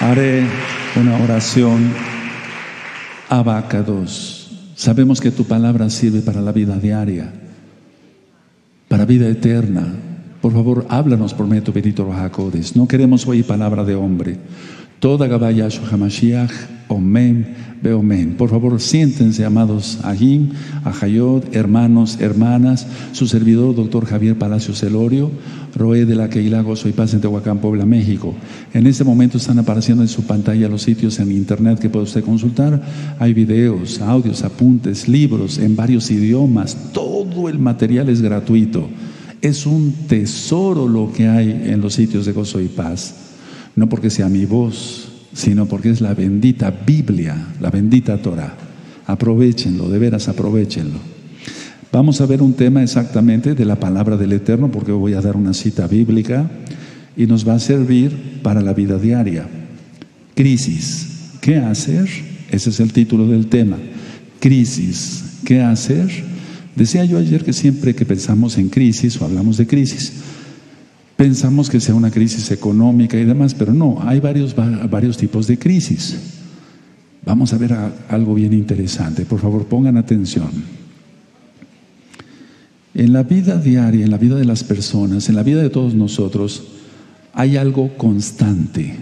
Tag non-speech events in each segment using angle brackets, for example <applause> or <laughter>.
Haré una oración abacados. Sabemos que tu palabra sirve para la vida diaria, para vida eterna. Por favor, háblanos por medio bendito Rajacodes. No queremos oír palabra de hombre. Toda Gabaya Hamashiach, Omen, Beomen. Por favor, siéntense, amados Ahim, Ajayot, hermanos, hermanas, su servidor, doctor Javier Palacios Celorio, Roé de la Queilago, soy Paz en Tehuacán, Puebla, México. En este momento están apareciendo en su pantalla los sitios en internet que puede usted consultar. Hay videos, audios, apuntes, libros en varios idiomas. Todo el material es gratuito. Es un tesoro lo que hay en los sitios de Gozo y Paz no porque sea mi voz, sino porque es la bendita Biblia, la bendita Torah. Aprovechenlo, de veras aprovechenlo. Vamos a ver un tema exactamente de la palabra del Eterno, porque voy a dar una cita bíblica y nos va a servir para la vida diaria. Crisis, ¿qué hacer? Ese es el título del tema. Crisis, ¿qué hacer? Decía yo ayer que siempre que pensamos en crisis o hablamos de crisis, pensamos que sea una crisis económica y demás, pero no, hay varios, varios tipos de crisis. Vamos a ver algo bien interesante. Por favor, pongan atención. En la vida diaria, en la vida de las personas, en la vida de todos nosotros, hay algo constante.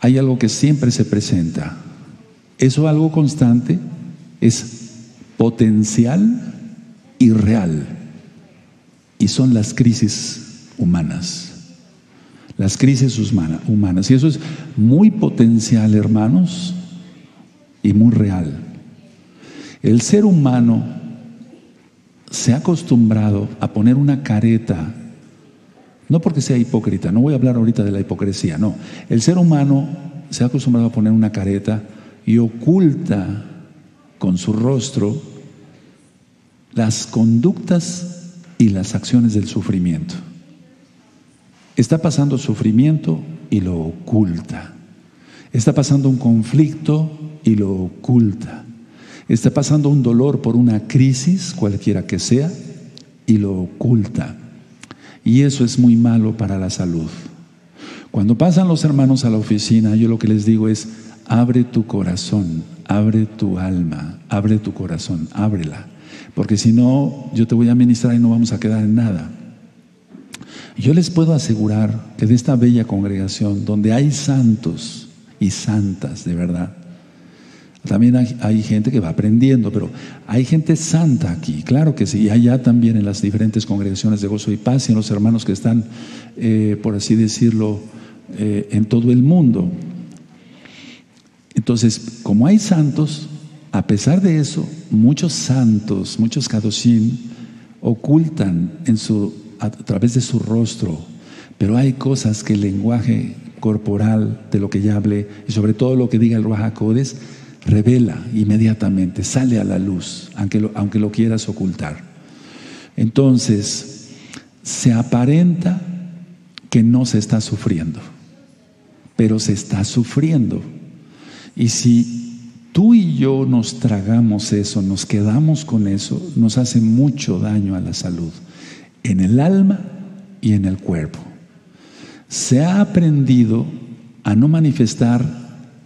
Hay algo que siempre se presenta. Eso algo constante es potencial y real. Y son las crisis humanas. Las crisis humanas. Y eso es muy potencial, hermanos, y muy real. El ser humano se ha acostumbrado a poner una careta, no porque sea hipócrita, no voy a hablar ahorita de la hipocresía, no. El ser humano se ha acostumbrado a poner una careta y oculta con su rostro las conductas y las acciones del sufrimiento. Está pasando sufrimiento y lo oculta. Está pasando un conflicto y lo oculta. Está pasando un dolor por una crisis, cualquiera que sea, y lo oculta. Y eso es muy malo para la salud. Cuando pasan los hermanos a la oficina, yo lo que les digo es, abre tu corazón, abre tu alma, abre tu corazón, ábrela. Porque si no, yo te voy a ministrar y no vamos a quedar en nada. Yo les puedo asegurar que de esta bella congregación, donde hay santos y santas, de verdad, también hay, gente que va aprendiendo, pero hay gente santa aquí, claro que sí, y allá también en las diferentes congregaciones de gozo y paz y en los hermanos que están, eh, por así decirlo, eh, en todo el mundo. Entonces, como hay santos, a pesar de eso, muchos santos, muchos kadoshim, ocultan en su a través de su rostro, pero hay cosas que el lenguaje corporal de lo que ya hablé y sobre todo lo que diga el Ruajacodes revela inmediatamente, sale a la luz, aunque lo, aunque lo quieras ocultar. Entonces, se aparenta que no se está sufriendo, pero se está sufriendo. Y si tú y yo nos tragamos eso, nos quedamos con eso, nos hace mucho daño a la salud en el alma y en el cuerpo. Se ha aprendido a no manifestar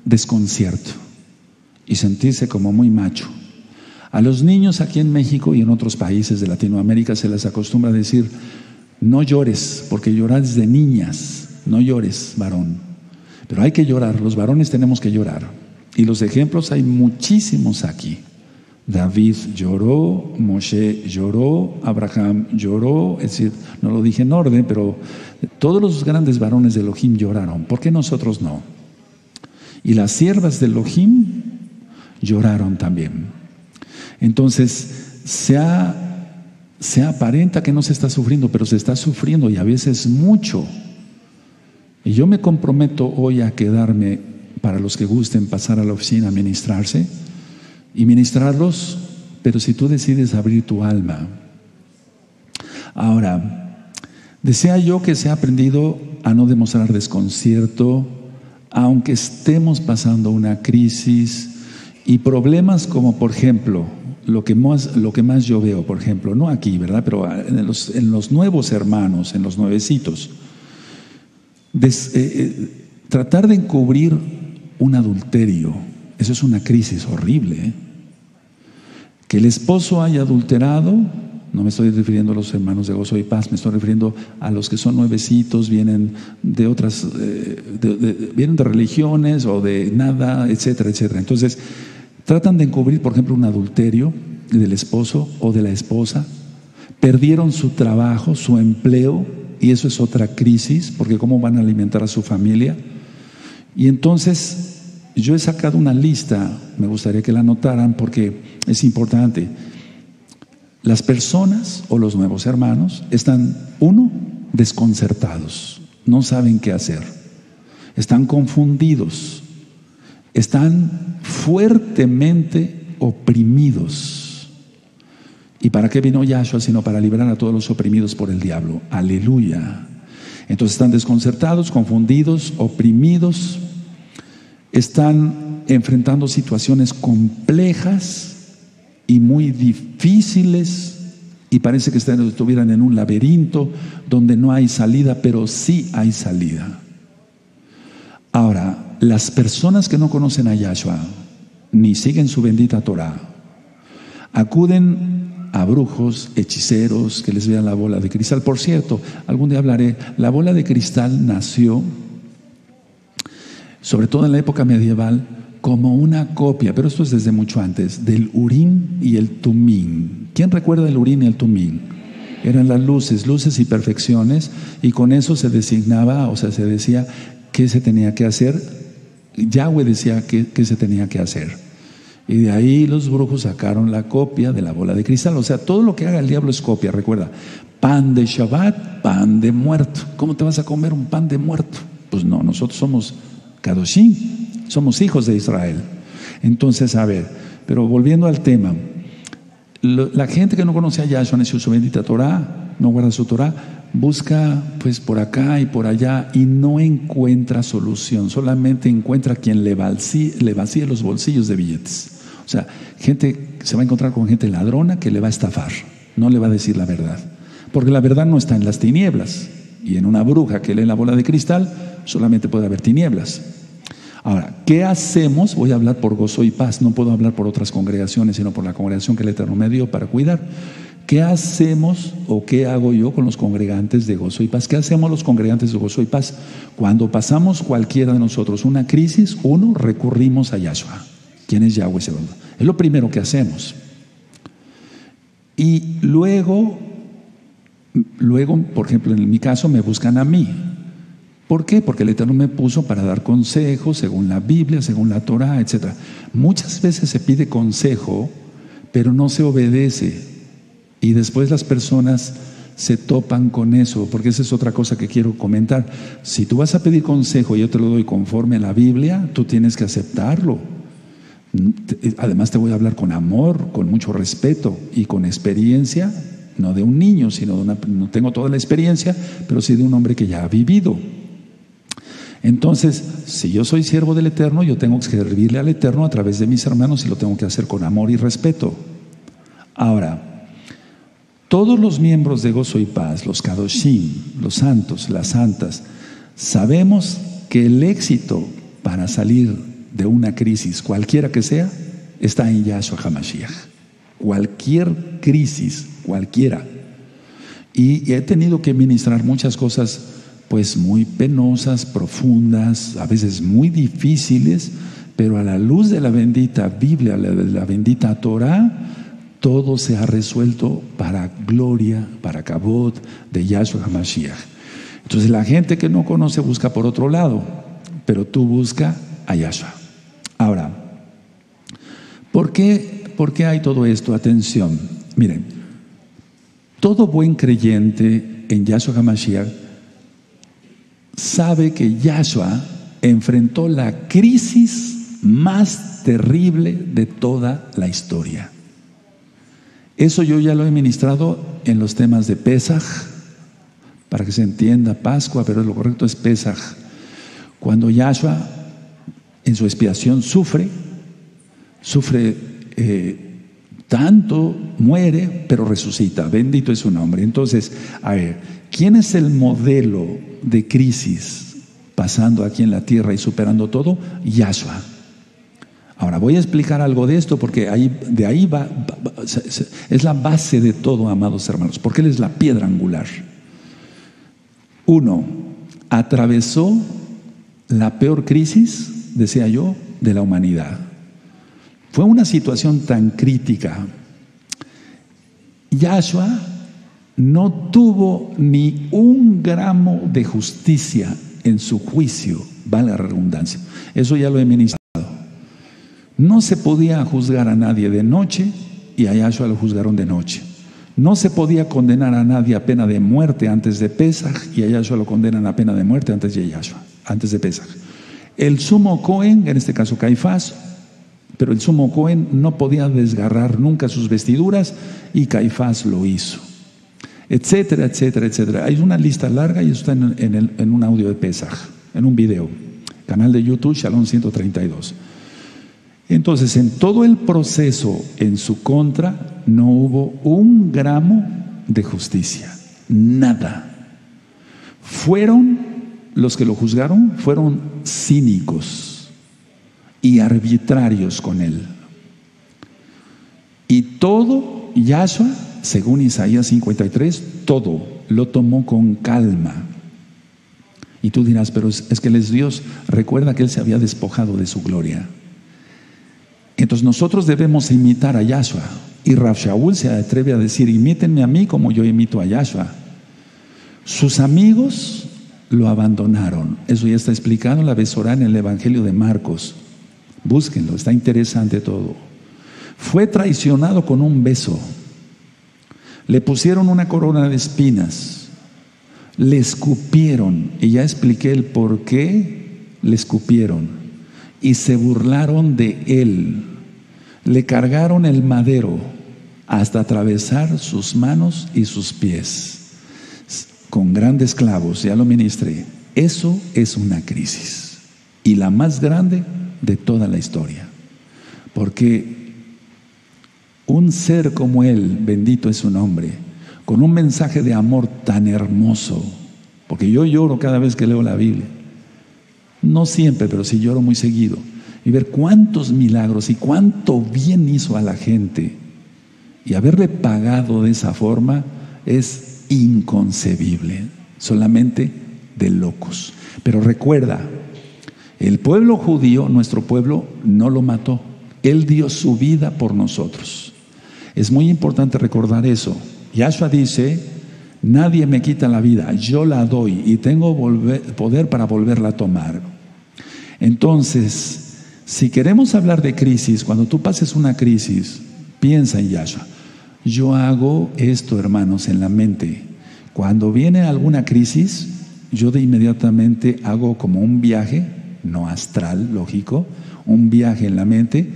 desconcierto y sentirse como muy macho. A los niños aquí en México y en otros países de Latinoamérica se les acostumbra decir, no llores, porque llorar es de niñas, no llores, varón. Pero hay que llorar, los varones tenemos que llorar. Y los ejemplos hay muchísimos aquí. David lloró, Moshe lloró, Abraham lloró, es decir, no lo dije en orden, pero todos los grandes varones de Elohim lloraron. ¿Por qué nosotros no? Y las siervas de Elohim lloraron también. Entonces, se, se aparenta que no se está sufriendo, pero se está sufriendo y a veces mucho. Y yo me comprometo hoy a quedarme, para los que gusten pasar a la oficina a ministrarse, y ministrarlos, pero si tú decides abrir tu alma. Ahora, desea yo que se ha aprendido a no demostrar desconcierto, aunque estemos pasando una crisis y problemas como, por ejemplo, lo que más, lo que más yo veo, por ejemplo, no aquí, ¿verdad? Pero en los, en los nuevos hermanos, en los nuevecitos, eh, eh, Tratar de encubrir un adulterio, eso es una crisis horrible. ¿eh? Que el esposo haya adulterado, no me estoy refiriendo a los hermanos de gozo y paz, me estoy refiriendo a los que son nuevecitos, vienen de otras, eh, vienen de religiones o de nada, etcétera, etcétera. Entonces, tratan de encubrir, por ejemplo, un adulterio del esposo o de la esposa, perdieron su trabajo, su empleo, y eso es otra crisis, porque ¿cómo van a alimentar a su familia? Y entonces yo he sacado una lista, me gustaría que la notaran porque es importante. Las personas o los nuevos hermanos están, uno, desconcertados, no saben qué hacer, están confundidos, están fuertemente oprimidos. ¿Y para qué vino Yahshua sino para liberar a todos los oprimidos por el diablo? Aleluya. Entonces están desconcertados, confundidos, oprimidos, están enfrentando situaciones complejas y muy difíciles y parece que estuvieran en un laberinto donde no hay salida, pero sí hay salida. Ahora, las personas que no conocen a Yahshua ni siguen su bendita Torah, acuden a brujos, hechiceros que les vean la bola de cristal. Por cierto, algún día hablaré, la bola de cristal nació, sobre todo en la época medieval, como una copia, pero esto es desde mucho antes, del Urín y el Tumín. ¿Quién recuerda el Urín y el Tumín? Eran las luces, luces y perfecciones, y con eso se designaba, o sea, se decía qué se tenía que hacer. Yahweh decía qué, qué se tenía que hacer. Y de ahí los brujos sacaron la copia de la bola de cristal. O sea, todo lo que haga el diablo es copia, recuerda. Pan de Shabbat, pan de muerto. ¿Cómo te vas a comer un pan de muerto? Pues no, nosotros somos Kadoshim, somos hijos de Israel. Entonces, a ver, pero volviendo al tema, la gente que no conoce a Yahshua, su bendita Torah, no guarda su Torah, busca pues por acá y por allá y no encuentra solución, solamente encuentra quien le vacíe los bolsillos de billetes. O sea, gente se va a encontrar con gente ladrona que le va a estafar, no le va a decir la verdad, porque la verdad no está en las tinieblas y en una bruja que lee la bola de cristal solamente puede haber tinieblas. Ahora, ¿qué hacemos? Voy a hablar por gozo y paz, no puedo hablar por otras congregaciones, sino por la congregación que el Eterno me dio para cuidar. ¿Qué hacemos o qué hago yo con los congregantes de gozo y paz? ¿Qué hacemos los congregantes de gozo y paz? Cuando pasamos cualquiera de nosotros una crisis, uno, recurrimos a Yahshua. ¿Quién es Yahweh? Es lo primero que hacemos. Y luego, luego, por ejemplo, en mi caso, me buscan a mí. ¿Por qué? Porque el Eterno me puso para dar consejos según la Biblia, según la Torah, etc. Muchas veces se pide consejo, pero no se obedece. Y después las personas se topan con eso, porque esa es otra cosa que quiero comentar. Si tú vas a pedir consejo y yo te lo doy conforme a la Biblia, tú tienes que aceptarlo. Además te voy a hablar con amor, con mucho respeto y con experiencia, no de un niño, sino de una, no tengo toda la experiencia, pero sí de un hombre que ya ha vivido. Entonces, si yo soy siervo del Eterno, yo tengo que servirle al Eterno a través de mis hermanos y lo tengo que hacer con amor y respeto. Ahora, todos los miembros de Gozo y Paz, los Kadoshim, los santos, las santas, sabemos que el éxito para salir de una crisis, cualquiera que sea, está en Yahshua HaMashiach. Cualquier crisis, cualquiera. Y he tenido que ministrar muchas cosas, pues muy penosas, profundas, a veces muy difíciles, pero a la luz de la bendita Biblia, de la bendita Torah, todo se ha resuelto para gloria, para cabot de Yahshua HaMashiach. Entonces la gente que no conoce busca por otro lado, pero tú busca a Yahshua. Ahora, ¿por qué, ¿por qué hay todo esto? Atención, miren, todo buen creyente en Yahshua HaMashiach sabe que Yahshua enfrentó la crisis más terrible de toda la historia. Eso yo ya lo he ministrado en los temas de Pesaj, para que se entienda Pascua, pero lo correcto es Pesaj. Cuando Yahshua en su expiación sufre, sufre eh, tanto, muere, pero resucita. Bendito es su nombre. Entonces, a ver, ¿quién es el modelo de crisis pasando aquí en la tierra y superando todo, Yahshua. Ahora voy a explicar algo de esto porque de ahí va, es la base de todo, amados hermanos, porque Él es la piedra angular. Uno, atravesó la peor crisis, decía yo, de la humanidad. Fue una situación tan crítica. Yahshua no tuvo ni un gramo de justicia en su juicio, vale la redundancia. Eso ya lo he ministrado. No se podía juzgar a nadie de noche y a Yahshua lo juzgaron de noche. No se podía condenar a nadie a pena de muerte antes de Pesach y a Yahshua lo condenan a pena de muerte antes de Yahshua, antes de Pesach. El sumo Cohen, en este caso Caifás, pero el sumo Cohen no podía desgarrar nunca sus vestiduras y Caifás lo hizo etcétera, etcétera, etcétera. Hay una lista larga y está en, un audio de Pesaj, en un video, canal de YouTube Shalom 132. Entonces, en todo el proceso en su contra no hubo un gramo de justicia, nada. Fueron los que lo juzgaron, fueron cínicos y arbitrarios con él. Y todo Yahshua según Isaías 53, todo lo tomó con calma. Y tú dirás, pero es, que Él es Dios. Recuerda que Él se había despojado de su gloria. Entonces nosotros debemos imitar a Yahshua. Y Rav Shaul se atreve a decir, imítenme a mí como yo imito a Yahshua. Sus amigos lo abandonaron. Eso ya está explicado en la Besorá en el Evangelio de Marcos. Búsquenlo, está interesante todo. Fue traicionado con un beso. Le pusieron una corona de espinas, le escupieron, y ya expliqué el por qué le escupieron, y se burlaron de él. Le cargaron el madero hasta atravesar sus manos y sus pies, con grandes clavos, ya lo ministré. Eso es una crisis, y la más grande de toda la historia, porque un ser como Él, bendito es su nombre, con un mensaje de amor tan hermoso, porque yo lloro cada vez que leo la Biblia, no siempre, pero sí lloro muy seguido, y ver cuántos milagros y cuánto bien hizo a la gente, y haberle pagado de esa forma es inconcebible, solamente de locos. Pero recuerda, el pueblo judío, nuestro pueblo, no lo mató. Él dio su vida por nosotros. Es muy importante recordar eso. Yahshua dice, nadie me quita la vida, yo la doy y tengo poder para volverla a tomar. Entonces, si queremos hablar de crisis, cuando tú pases una crisis, piensa en Yahshua. Yo hago esto, hermanos, en la mente. Cuando viene alguna crisis, yo de inmediatamente hago como un viaje, no astral, lógico, un viaje en la mente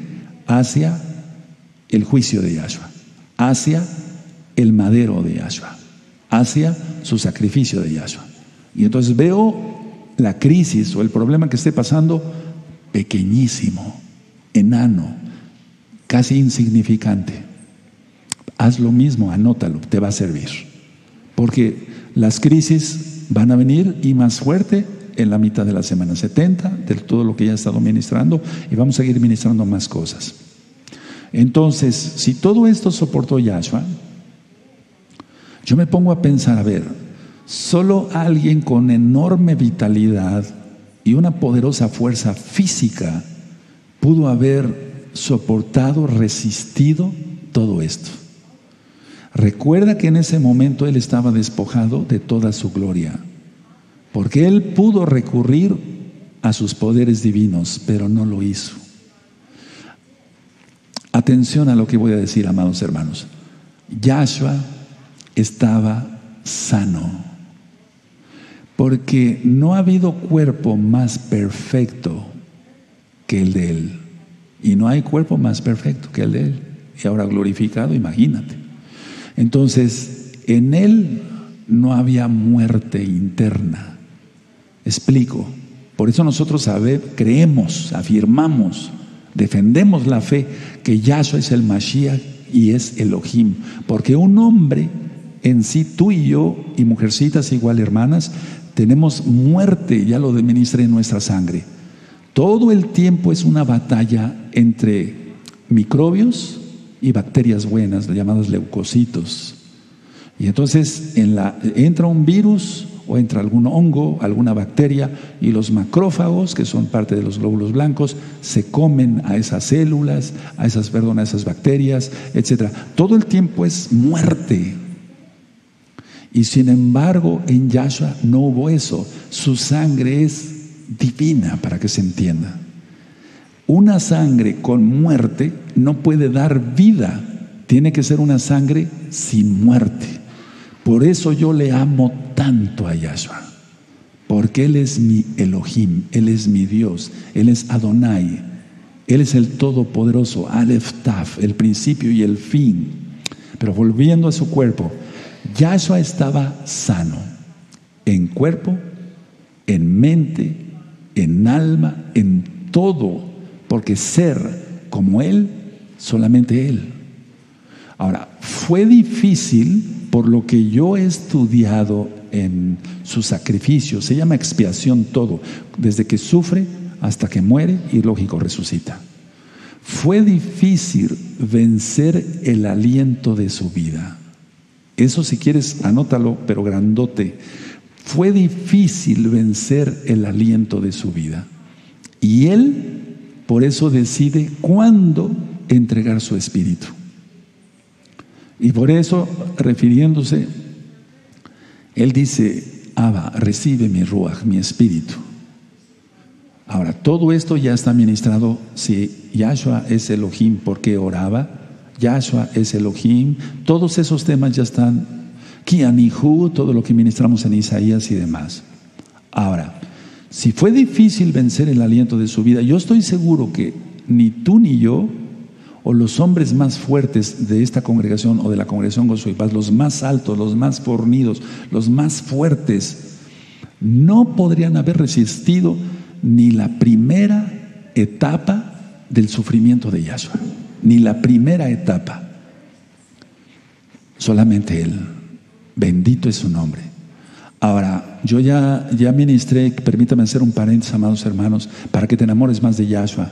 hacia el juicio de Yahshua hacia el madero de Yahshua, hacia su sacrificio de Yahshua. Y entonces veo la crisis o el problema que esté pasando pequeñísimo, enano, casi insignificante. Haz lo mismo, anótalo, te va a servir. Porque las crisis van a venir y más fuerte en la mitad de la semana 70, de todo lo que ya he estado ministrando, y vamos a seguir ministrando más cosas. Entonces, si todo esto soportó Yahshua, yo me pongo a pensar, a ver, solo alguien con enorme vitalidad y una poderosa fuerza física pudo haber soportado, resistido todo esto. Recuerda que en ese momento él estaba despojado de toda su gloria, porque él pudo recurrir a sus poderes divinos, pero no lo hizo. Atención a lo que voy a decir, amados hermanos. Yahshua estaba sano, porque no ha habido cuerpo más perfecto que el de Él. Y no hay cuerpo más perfecto que el de Él. Y ahora glorificado, imagínate. Entonces, en Él no había muerte interna. Explico. Por eso nosotros creemos, afirmamos defendemos la fe que Yahshua es el Mashiach y es Elohim. Porque un hombre en sí, tú y yo, y mujercitas igual hermanas, tenemos muerte, ya lo administré en nuestra sangre. Todo el tiempo es una batalla entre microbios y bacterias buenas, llamadas leucocitos. Y entonces entra un virus o entra algún hongo, alguna bacteria, y los macrófagos, que son parte de los glóbulos blancos, se comen a esas células, a esas, perdón, a esas bacterias, etc. Todo el tiempo es muerte. Y sin embargo, en Yahshua no hubo eso. Su sangre es divina, para que se entienda. Una sangre con muerte no puede dar vida, tiene que ser una sangre sin muerte. Por eso yo le amo tanto a Yahshua, porque Él es mi Elohim, Él es mi Dios, Él es Adonai, Él es el Todopoderoso, Aleph Taf, el principio y el fin. Pero volviendo a su cuerpo, Yahshua estaba sano en cuerpo, en mente, en alma, en todo, porque ser como Él, solamente Él. Ahora, fue difícil por lo que yo he estudiado en su sacrificio, se llama expiación todo, desde que sufre hasta que muere y lógico resucita. Fue difícil vencer el aliento de su vida. Eso si quieres, anótalo, pero grandote. Fue difícil vencer el aliento de su vida. Y él, por eso, decide cuándo entregar su espíritu. Y por eso, refiriéndose, él dice, Abba, recibe mi ruach, mi espíritu. Ahora, todo esto ya está ministrado si Yahshua es Elohim, porque oraba? Yahshua es Elohim, todos esos temas ya están, Kianihu, todo lo que ministramos en Isaías y demás. Ahora, si fue difícil vencer el aliento de su vida, yo estoy seguro que ni tú ni yo, o los hombres más fuertes de esta congregación o de la congregación Gozo y Paz, los más altos, los más fornidos, los más fuertes, no podrían haber resistido ni la primera etapa del sufrimiento de Yahshua ni la primera etapa. Solamente Él. Bendito es su nombre. Ahora, yo ya, ya ministré, permítame hacer un paréntesis, amados hermanos, para que te enamores más de Yahshua.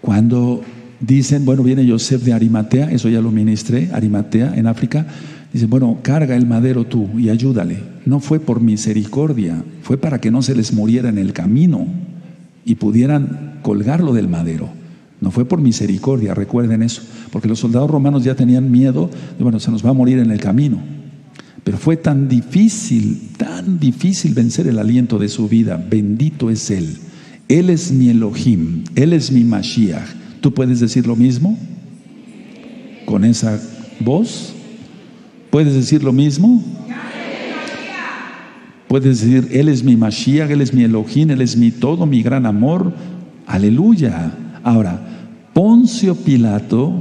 Cuando dicen, bueno, viene Joseph de Arimatea, eso ya lo ministré, Arimatea en África, dicen, bueno, carga el madero tú y ayúdale. No fue por misericordia, fue para que no se les muriera en el camino y pudieran colgarlo del madero. No fue por misericordia, recuerden eso, porque los soldados romanos ya tenían miedo de, bueno, se nos va a morir en el camino. Pero fue tan difícil, tan difícil vencer el aliento de su vida. Bendito es Él. Él es mi Elohim, Él es mi Mashiach. ¿Tú puedes decir lo mismo? Con esa voz. ¿Puedes decir lo mismo? Puedes decir, Él es mi Mashiach, Él es mi Elohim, Él es mi todo, mi gran amor. Aleluya. Ahora, Poncio Pilato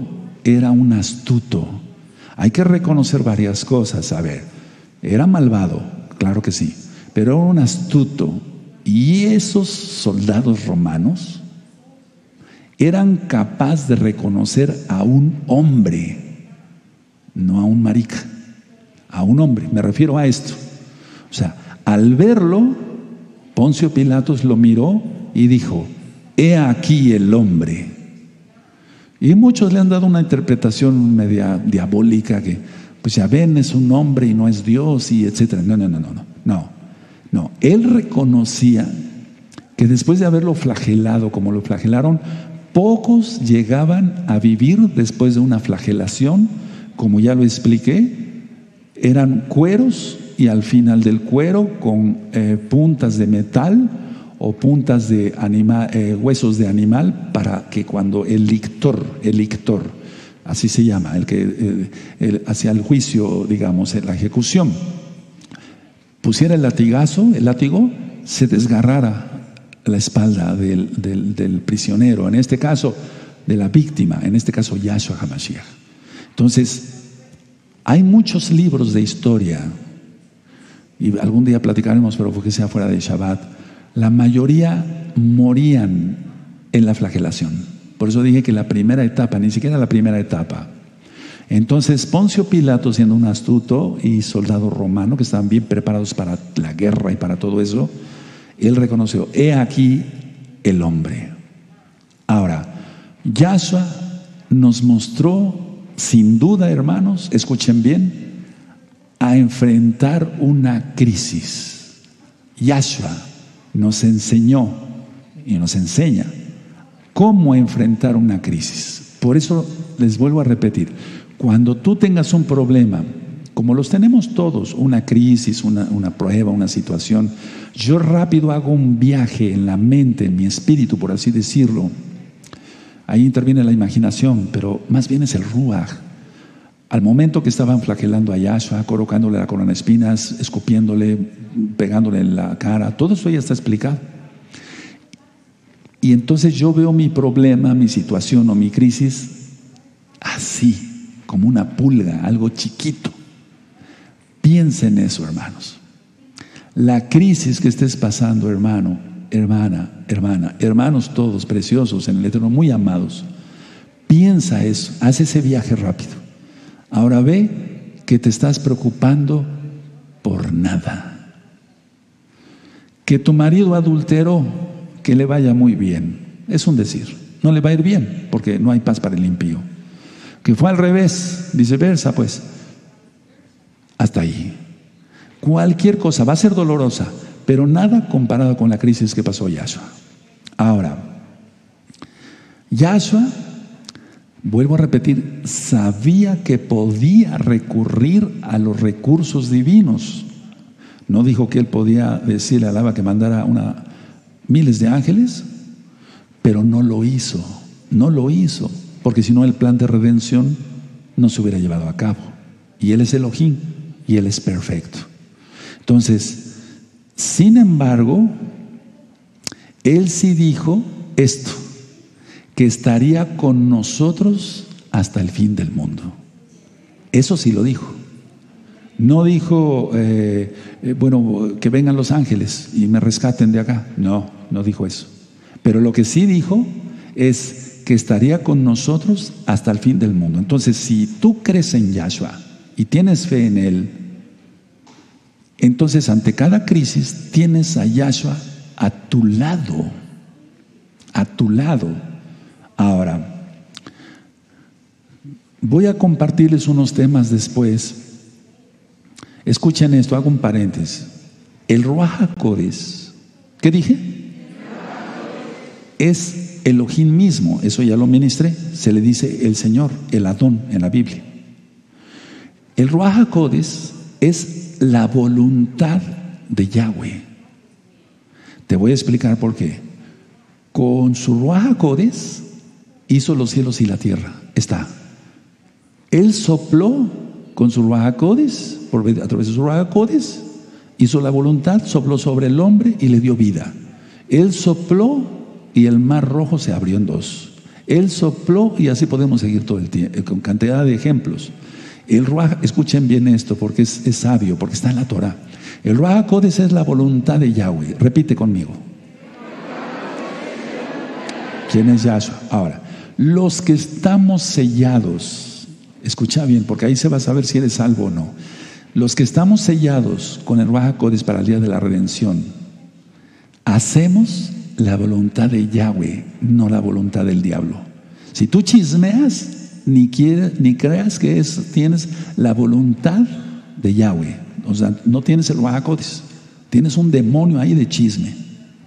era un astuto. Hay que reconocer varias cosas. A ver, era malvado, claro que sí, pero era un astuto. Y esos soldados romanos eran capaces de reconocer a un hombre, no a un marica, a un hombre. Me refiero a esto. O sea, al verlo, Poncio Pilatos lo miró y dijo, he aquí el hombre. Y muchos le han dado una interpretación media diabólica que, pues ya ven, es un hombre y no es Dios y etcétera. No, no, no, no, no, no. No, él reconocía que después de haberlo flagelado como lo flagelaron, pocos llegaban a vivir después de una flagelación, como ya lo expliqué, eran cueros y al final del cuero con eh, puntas de metal o puntas de eh, huesos de animal para que cuando el lictor, el lictor, así se llama, el que eh, hacía el juicio, digamos, la ejecución, pusiera el latigazo, el látigo, se desgarrara la espalda del, del, prisionero, en este caso de la víctima, en este caso Yahshua HaMashiach. Entonces, hay muchos libros de historia, y algún día platicaremos, pero porque sea fuera de Shabbat, la mayoría morían en la flagelación. Por eso dije que la primera etapa, ni siquiera la primera etapa. Entonces Poncio Pilato, siendo un astuto y soldado romano que estaban bien preparados para la guerra y para todo eso, él reconoció, he aquí el hombre. Ahora, Yahshua nos mostró, sin duda, hermanos, escuchen bien, a enfrentar una crisis. Yahshua nos enseñó y nos enseña cómo enfrentar una crisis. Por eso les vuelvo a repetir, cuando tú tengas un problema, como los tenemos todos, una crisis, una, prueba, una situación, yo rápido hago un viaje en la mente, en mi espíritu, por así decirlo. Ahí interviene la imaginación, pero más bien es el ruach. Al momento que estaban flagelando a Yahshua, colocándole la corona de espinas, escupiéndole, pegándole en la cara, todo eso ya está explicado. Y entonces yo veo mi problema, mi situación o mi crisis así, como una pulga, algo chiquito. Piensa en eso, hermanos. La crisis que estés pasando, hermano, hermana, hermana, hermanos todos preciosos en el Eterno, muy amados, piensa eso, haz ese viaje rápido. Ahora ve que te estás preocupando por nada. Que tu marido adulteró, que le vaya muy bien. Es un decir. No le va a ir bien, porque no hay paz para el impío. Que fue al revés, viceversa, pues. Hasta ahí. Cualquier cosa va a ser dolorosa, pero nada comparado con la crisis que pasó Yahshua. Ahora, Yahshua, vuelvo a repetir, sabía que podía recurrir a los recursos divinos. No dijo que él podía decirle a Alaba que mandara una, miles de ángeles, pero no lo hizo, no lo hizo, porque si no el plan de redención no se hubiera llevado a cabo. Y Él es Elohim y Él es perfecto. Entonces, sin embargo, Él sí dijo esto, que estaría con nosotros hasta el fin del mundo. Eso sí lo dijo. No dijo, eh, eh, bueno, que vengan los ángeles y me rescaten de acá. No, no dijo eso. Pero lo que sí dijo es que estaría con nosotros hasta el fin del mundo. Entonces, si tú crees en Yahshua y tienes fe en Él, entonces, ante cada crisis, tienes a Yahshua a tu lado. A tu lado. Ahora, voy a compartirles unos temas después. Escuchen esto, hago un paréntesis. El Ruach ¿qué dije? Es Elohim mismo, eso ya lo ministré. Se le dice el Señor, el Adón en la Biblia. El Ruach es la voluntad de Yahweh. Te voy a explicar por qué. Con su Ruach hizo los cielos y la tierra. Está. Él sopló con su Ruach por, a través de su Ruach hizo la voluntad, sopló sobre el hombre y le dio vida. Él sopló y el mar rojo se abrió en dos. Él sopló y así podemos seguir todo el tiempo, con cantidad de ejemplos. El Ruach, escuchen bien esto porque es, sabio, porque está en la Torah. El Ruach es la voluntad de Yahweh. Repite conmigo. ¿Quién es Yahshua? Ahora, los que estamos sellados, escucha bien, porque ahí se va a saber si eres salvo o no. Los que estamos sellados con el Ruach Codes para el día de la redención, hacemos la voluntad de Yahweh, no la voluntad del diablo. Si tú chismeas, ni, ni creas que es, tienes la voluntad de Yahweh. O sea, no tienes el Wahakodes. Tienes un demonio ahí de chisme,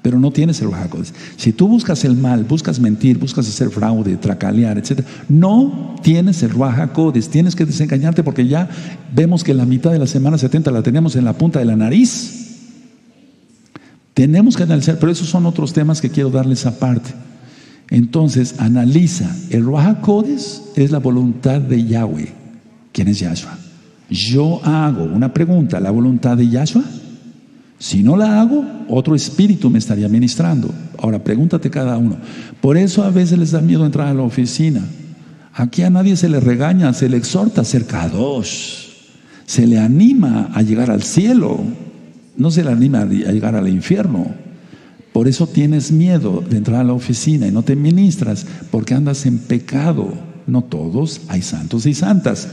pero no tienes el Wahakodes. Si tú buscas el mal, buscas mentir, buscas hacer fraude, tracalear, etc., no tienes el Wahakodes. Tienes que desengañarte porque ya vemos que la mitad de la semana 70 la tenemos en la punta de la nariz. Tenemos que analizar, pero esos son otros temas que quiero darles aparte. Entonces analiza, el Ruach es la voluntad de Yahweh. ¿Quién es Yahshua? Yo hago una pregunta, ¿la voluntad de Yahshua? Si no la hago, otro espíritu me estaría ministrando. Ahora pregúntate cada uno. Por eso a veces les da miedo entrar a la oficina. Aquí a nadie se le regaña, se le exhorta a ser kadosh. Se le anima a llegar al cielo. No se le anima a llegar al infierno. Por eso tienes miedo de entrar a la oficina y no te ministras porque andas en pecado. no todos, hay santos y santas.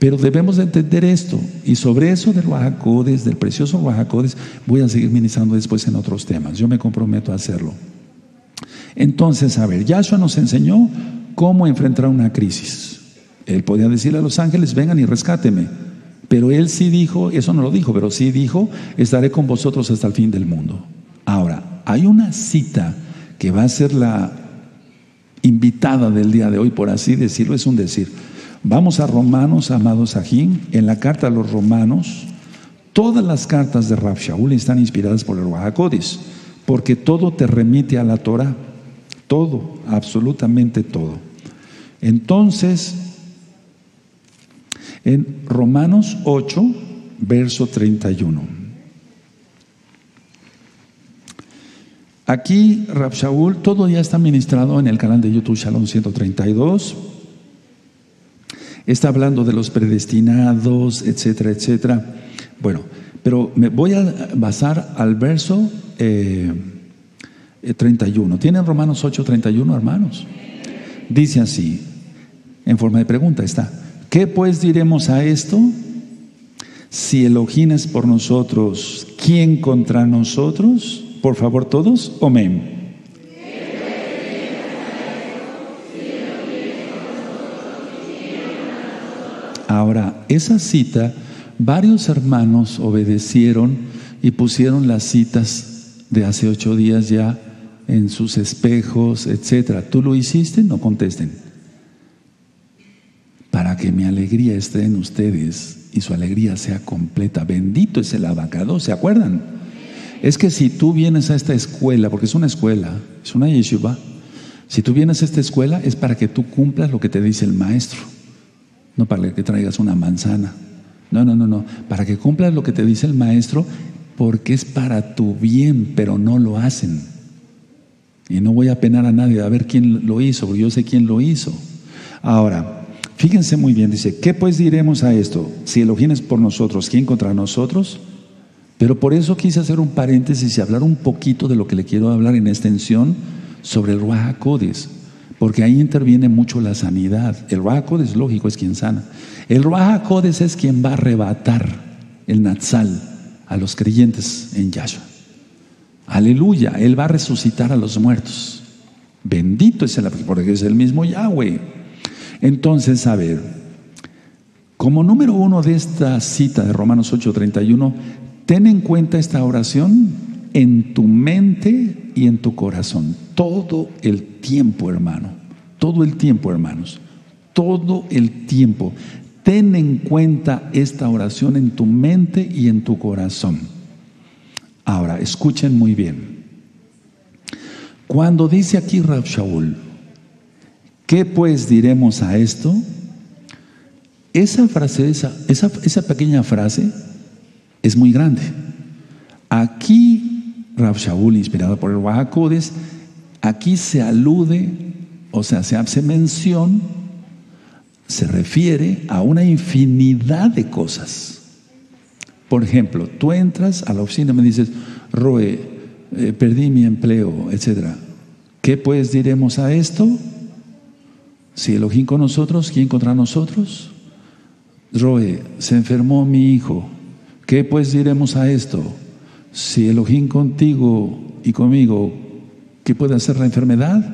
Pero debemos de entender esto. Y sobre eso del Oaxacodes, del precioso Oaxacodes, voy a seguir ministrando después en otros temas. Yo me comprometo a hacerlo. Entonces, a ver, Yahshua nos enseñó cómo enfrentar una crisis. Él podía decirle a los ángeles, vengan y rescáteme. Pero él sí dijo, eso no lo dijo, pero sí dijo, estaré con vosotros hasta el fin del mundo. Hay una cita que va a ser la invitada del día de hoy, por así decirlo, es un decir. Vamos a Romanos, amados Ajín, en la carta a los Romanos, todas las cartas de Rab Shaul están inspiradas por el Wahakodis, porque todo te remite a la Torah, todo, absolutamente todo. Entonces, en Romanos 8, verso 31. Aquí, Rab Shaul, todo ya está ministrado en el canal de YouTube Shalom 132. Está hablando de los predestinados, etcétera, etcétera. Bueno, pero me voy a basar al verso 31. Eh, ¿Tienen Romanos 8, 31, hermanos? Dice así, en forma de pregunta está. ¿Qué pues diremos a esto? Si Elohim es por nosotros, ¿quién contra nosotros? Por favor, todos, amén. Ahora, esa cita, varios hermanos obedecieron y pusieron las citas de hace ocho días ya en sus espejos, etcétera. ¿Tú lo hiciste? No contesten. Para que mi alegría esté en ustedes y su alegría sea completa. Bendito es el abacado, ¿se acuerdan? Es que si tú vienes a esta escuela, porque es una escuela, es una yeshiva, si tú vienes a esta escuela es para que tú cumplas lo que te dice el maestro, no para que traigas una manzana. No, no, no, no, para que cumplas lo que te dice el maestro porque es para tu bien, pero no lo hacen. Y no voy a penar a nadie a ver quién lo hizo, porque yo sé quién lo hizo. Ahora, fíjense muy bien, dice, ¿qué pues diremos a esto? Si Elohim es por nosotros, ¿quién contra nosotros? Pero por eso quise hacer un paréntesis y hablar un poquito de lo que le quiero hablar en extensión sobre el Ruach porque ahí interviene mucho la sanidad. El Ruach lógico, es quien sana. El Ruach es quien va a arrebatar el Natsal a los creyentes en Yahshua. Aleluya, Él va a resucitar a los muertos. Bendito es el, porque es el mismo Yahweh. Entonces, a ver, como número uno de esta cita de Romanos 8:31, Ten en cuenta esta oración en tu mente y en tu corazón. Todo el tiempo, hermano. Todo el tiempo, hermanos. Todo el tiempo. Ten en cuenta esta oración en tu mente y en tu corazón. Ahora, escuchen muy bien. Cuando dice aquí Rab Shaul, ¿qué pues diremos a esto? Esa frase, esa pequeña frase, es muy grande. Aquí, Rav Shaul, inspirado por el Wahakodes, aquí se alude, o sea, se hace mención, se refiere a una infinidad de cosas. Por ejemplo, tú entras a la oficina y me dices, Roe, eh, perdí mi empleo, etc. ¿Qué pues diremos a esto? Si Elohim con nosotros, ¿quién contra nosotros? Roe, se enfermó mi hijo, ¿Qué pues diremos a esto? Si Elohim contigo y conmigo, ¿qué puede hacer la enfermedad?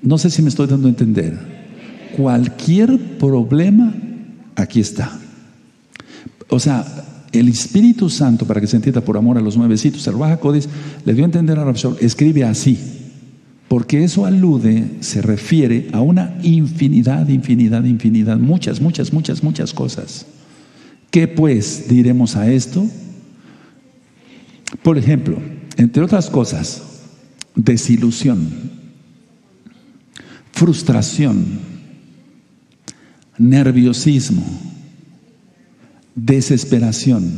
No sé si me estoy dando a entender. Cualquier problema, aquí está. O sea, el Espíritu Santo, para que se entienda por amor a los nuevecitos, el Baja le dio a entender a Rabshol, escribe así, porque eso alude, se refiere a una infinidad, infinidad, infinidad, muchas, muchas, muchas, muchas cosas. ¿Qué pues diremos a esto? Por ejemplo, entre otras cosas, desilusión, frustración, nerviosismo, desesperación,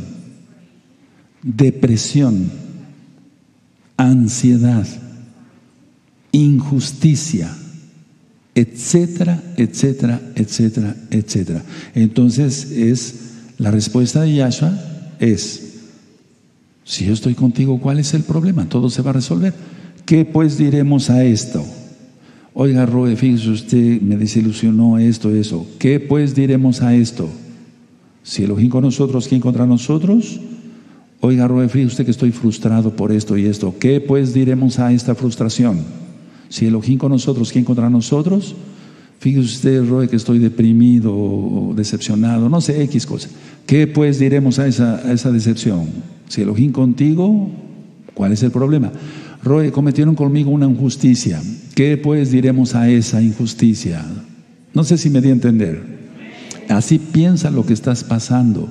depresión, ansiedad, injusticia, etcétera, etcétera, etcétera, etcétera. Entonces es la respuesta de Yahshua es, si yo estoy contigo, ¿cuál es el problema? Todo se va a resolver. ¿Qué pues diremos a esto? Oiga, Roe, fíjese usted, me desilusionó esto, eso. ¿Qué pues diremos a esto? Si Elohim con nosotros, ¿quién contra nosotros? Oiga, Roe, fíjese usted que estoy frustrado por esto y esto. ¿Qué pues diremos a esta frustración? Si Elohim con nosotros, ¿quién contra nosotros? Fíjese usted, Roe, que estoy deprimido o decepcionado, no sé, X cosa. ¿Qué pues diremos a esa, decepción? Si Elohim contigo, ¿cuál es el problema? Roe, cometieron conmigo una injusticia. ¿Qué pues diremos a esa injusticia? No sé si me di a entender. Así piensa lo que estás pasando.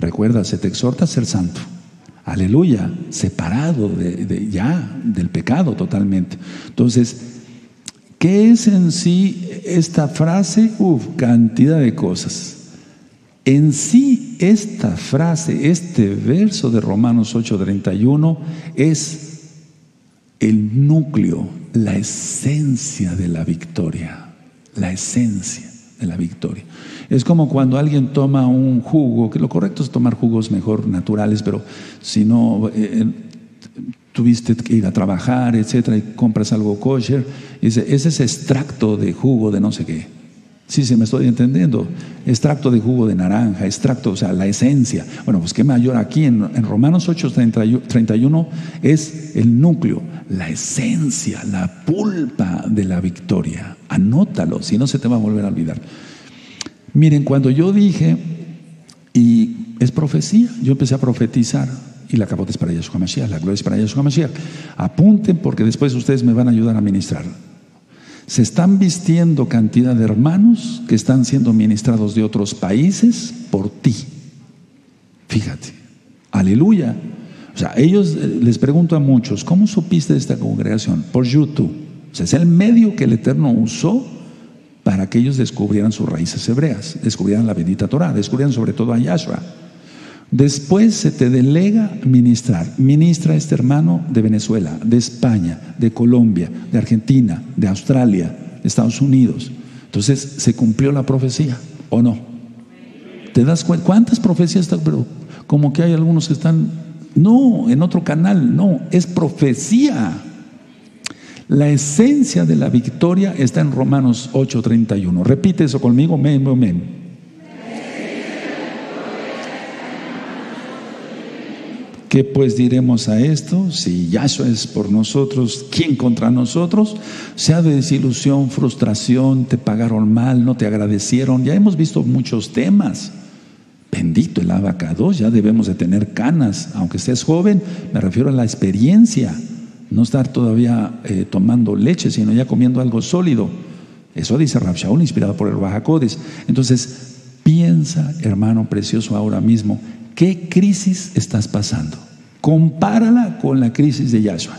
Recuerda, se te exhorta a ser santo. Aleluya, separado de, ya del pecado totalmente. Entonces, ¿qué es en sí esta frase? Uf, cantidad de cosas. En sí, esta frase, este verso de Romanos 8:31 es el núcleo, la esencia de la victoria, la esencia de la victoria. Es como cuando alguien toma un jugo, que lo correcto es tomar jugos mejor naturales, pero si no eh, tuviste que ir a trabajar, etcétera, y compras algo kosher, y dice, ese es extracto de jugo de no sé qué. Sí, sí, me estoy entendiendo. Extracto de jugo de naranja, extracto, o sea, la esencia. Bueno, pues qué mayor aquí en, Romanos 8, 31 es el núcleo, la esencia, la pulpa de la victoria. Anótalo, si no se te va a volver a olvidar. Miren, cuando yo dije, y es profecía, yo empecé a profetizar, y la capote es para Yeshua Mashiach, la gloria es para Yeshua Mashiach. Apunten porque después ustedes me van a ayudar a ministrar. Se están vistiendo cantidad de hermanos que están siendo ministrados de otros países por ti. Fíjate, aleluya. O sea, ellos eh, les pregunto a muchos, ¿cómo supiste de esta congregación? Por YouTube. O sea, es el medio que el Eterno usó para que ellos descubrieran sus raíces hebreas, descubrieran la bendita Torah, descubrieran sobre todo a Yahshua. Después se te delega ministrar. Ministra este hermano de Venezuela, de España, de Colombia, de Argentina, de Australia, de Estados Unidos. Entonces se cumplió la profecía, ¿o no? ¿Te das cuenta? ¿Cuántas profecías están? Pero como que hay algunos que están, no, en otro canal, no, es profecía. La esencia de la victoria está en Romanos 8:31. Repite eso conmigo, amén, amén. ¿Qué pues diremos a esto? Si Yahshua es por nosotros, ¿quién contra nosotros? Sea de desilusión, frustración, te pagaron mal, no te agradecieron. Ya hemos visto muchos temas. Bendito el abacados, ya debemos de tener canas. Aunque seas joven, me refiero a la experiencia. No estar todavía eh, tomando leche, sino ya comiendo algo sólido. Eso dice Rav Shaul, inspirado por el Bajacodes. Entonces, piensa, hermano precioso, ahora mismo, ¿Qué crisis estás pasando? Compárala con la crisis de Yahshua.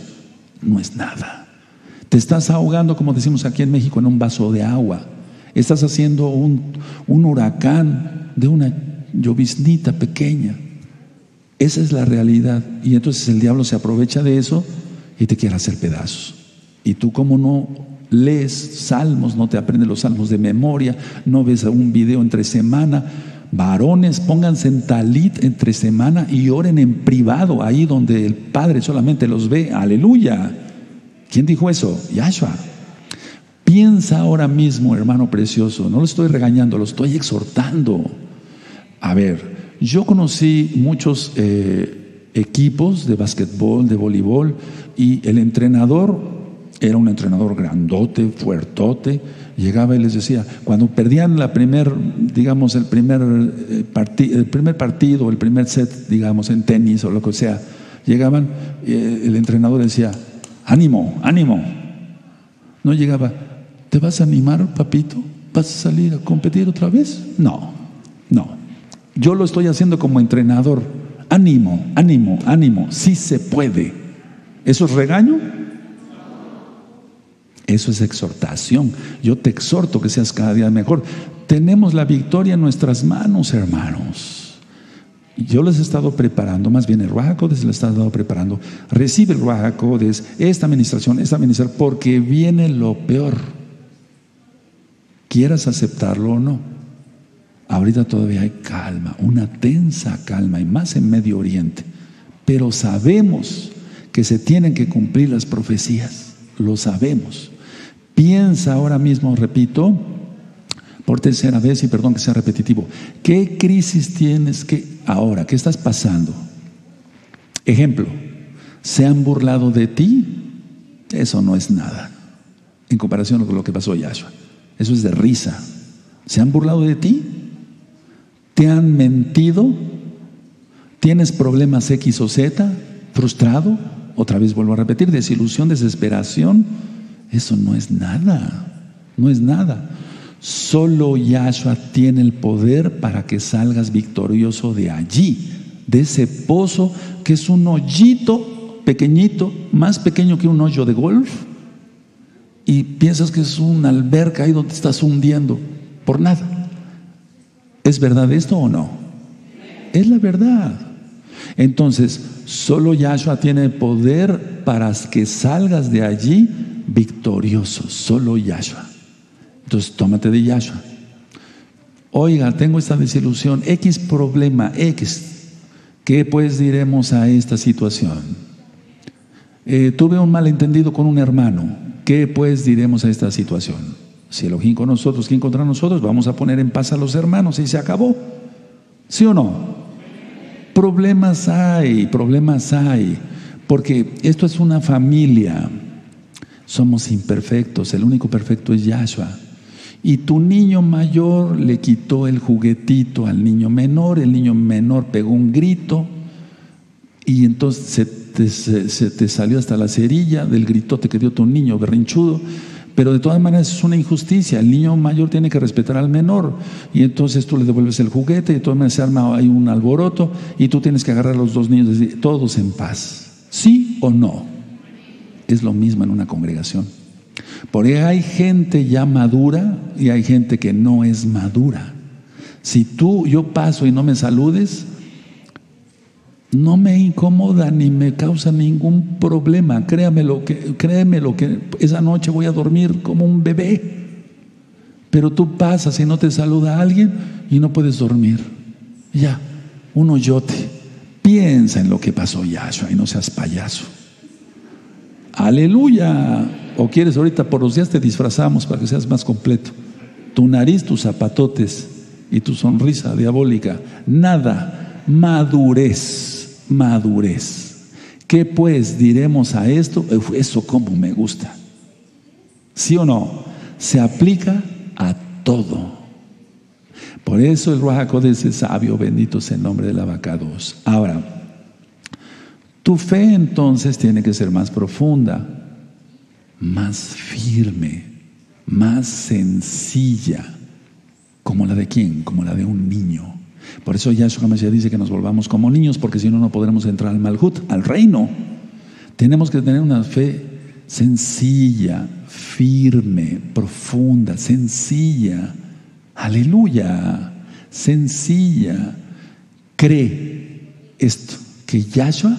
No es nada. Te estás ahogando, como decimos aquí en México, en un vaso de agua. Estás haciendo un, un huracán de una lloviznita pequeña. Esa es la realidad. Y entonces el diablo se aprovecha de eso y te quiere hacer pedazos. Y tú como no lees salmos, no te aprendes los salmos de memoria, no ves un video entre semana, Varones, pónganse en talit entre semana y oren en privado, ahí donde el Padre solamente los ve. Aleluya. ¿Quién dijo eso? Yahshua. Piensa ahora mismo, hermano precioso, no lo estoy regañando, lo estoy exhortando. A ver, yo conocí muchos eh, equipos de básquetbol, de voleibol, y el entrenador era un entrenador grandote, fuertote, llegaba y les decía, cuando perdían la primer, digamos, el primer, eh, el primer partido, el primer set, digamos, en tenis o lo que sea, llegaban, y el entrenador decía, ánimo, ánimo. No llegaba, ¿te vas a animar, papito? ¿Vas a salir a competir otra vez? No, no. Yo lo estoy haciendo como entrenador. Ánimo, ánimo, ánimo, sí se puede. ¿Eso es regaño? Eso es exhortación. Yo te exhorto que seas cada día mejor. Tenemos la victoria en nuestras manos, hermanos. Yo les he estado preparando, más bien el Rajacodes les he estado preparando. Recibe el Rajacodes, esta administración, esta administración, porque viene lo peor. Quieras aceptarlo o no. Ahorita todavía hay calma, una tensa calma, y más en Medio Oriente. Pero sabemos que se tienen que cumplir las profecías, lo sabemos. Piensa ahora mismo, repito, por tercera vez y perdón que sea repetitivo, ¿qué crisis tienes que ahora? ¿Qué estás pasando? Ejemplo, ¿se han burlado de ti? Eso no es nada en comparación con lo que pasó Yahshua. Eso es de risa. ¿Se han burlado de ti? ¿Te han mentido? ¿Tienes problemas X o Z? ¿Frustrado? Otra vez vuelvo a repetir, desilusión, desesperación. Eso no es nada. No es nada. Solo Yahshua tiene el poder para que salgas victorioso de allí, de ese pozo que es un hoyito pequeñito, más pequeño que un hoyo de golf, y piensas que es una alberca ahí donde estás hundiendo, por nada. ¿Es verdad esto o no? Es la verdad. Entonces, solo Yahshua tiene poder para que salgas de allí victorioso, solo Yahshua. Entonces, tómate de Yahshua. Oiga, tengo esta desilusión, X problema, X. ¿Qué pues diremos a esta situación? Eh, tuve un malentendido con un hermano. ¿Qué pues diremos a esta situación? Si Elohim con nosotros, ¿quién contra nosotros? Vamos a poner en paz a los hermanos y se acabó. ¿Sí o no? Problemas hay, problemas hay. Porque esto es una familia. Somos imperfectos. El único perfecto es Yahshua. Y tu niño mayor le quitó el juguetito al niño menor, el niño menor pegó un grito y entonces se te, salió hasta la cerilla del gritote que dio tu niño berrinchudo. Pero de todas maneras es una injusticia. El niño mayor tiene que respetar al menor. Y entonces tú le devuelves el juguete y de todas maneras se arma hay un alboroto y tú tienes que agarrar a los dos niños y decir, todos en paz. ¿Sí o no? Es lo mismo en una congregación. Porque hay gente ya madura y hay gente que no es madura. Si tú, yo paso y no me saludes, no me incomoda ni me causa ningún problema. Créame lo que, créeme lo que esa noche voy a dormir como un bebé. Pero tú pasas y no te saluda alguien y no puedes dormir. Ya, un hoyote. Piensa en lo que pasó Yahshua y no seas payaso. Aleluya. O quieres ahorita por los días te disfrazamos para que seas más completo. Tu nariz, tus zapatotes y tu sonrisa diabólica. Nada. Madurez. Madurez. ¿Qué pues diremos a esto? Eso como me gusta. ¿Sí o no? Se aplica a todo. Por eso el Ruach es sabio, bendito sea el nombre del abacados. Ahora, tu fe entonces tiene que ser más profunda más firme, más sencilla, como la de quién, como la de un niño. Por eso Yahshua Mashiach dice que nos volvamos como niños, porque si no, no podremos entrar al Malhut, al reino. Tenemos que tener una fe sencilla, firme, profunda, sencilla. Aleluya, sencilla. Cree esto, que Yahshua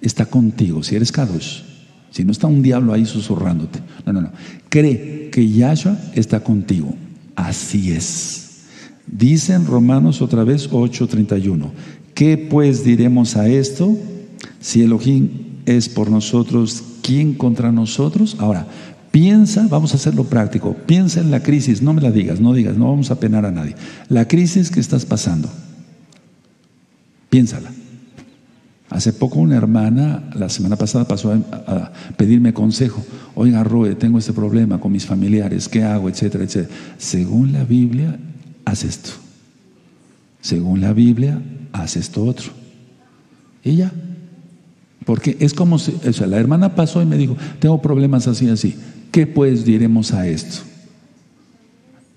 está contigo, si eres Kadosh. Si no está un diablo ahí susurrándote. No, no, no. Cree que Yahshua está contigo. Así es. Dicen Romanos otra vez 8:31. ¿Qué pues diremos a esto? Si Elohim es por nosotros, ¿quién contra nosotros? Ahora, piensa, vamos a hacerlo práctico. Piensa en la crisis, no me la digas, no digas, no vamos a penar a nadie. La crisis que estás pasando. Piénsala. Hace poco una hermana, la semana pasada, pasó a, pedirme consejo. Oiga, Roe, tengo este problema con mis familiares, ¿qué hago? Etcétera, etcétera. Según la Biblia, haz esto. Según la Biblia, haz esto otro. Y ya. Porque es como si, o sea, la hermana pasó y me dijo, tengo problemas así, así. ¿Qué pues diremos a esto?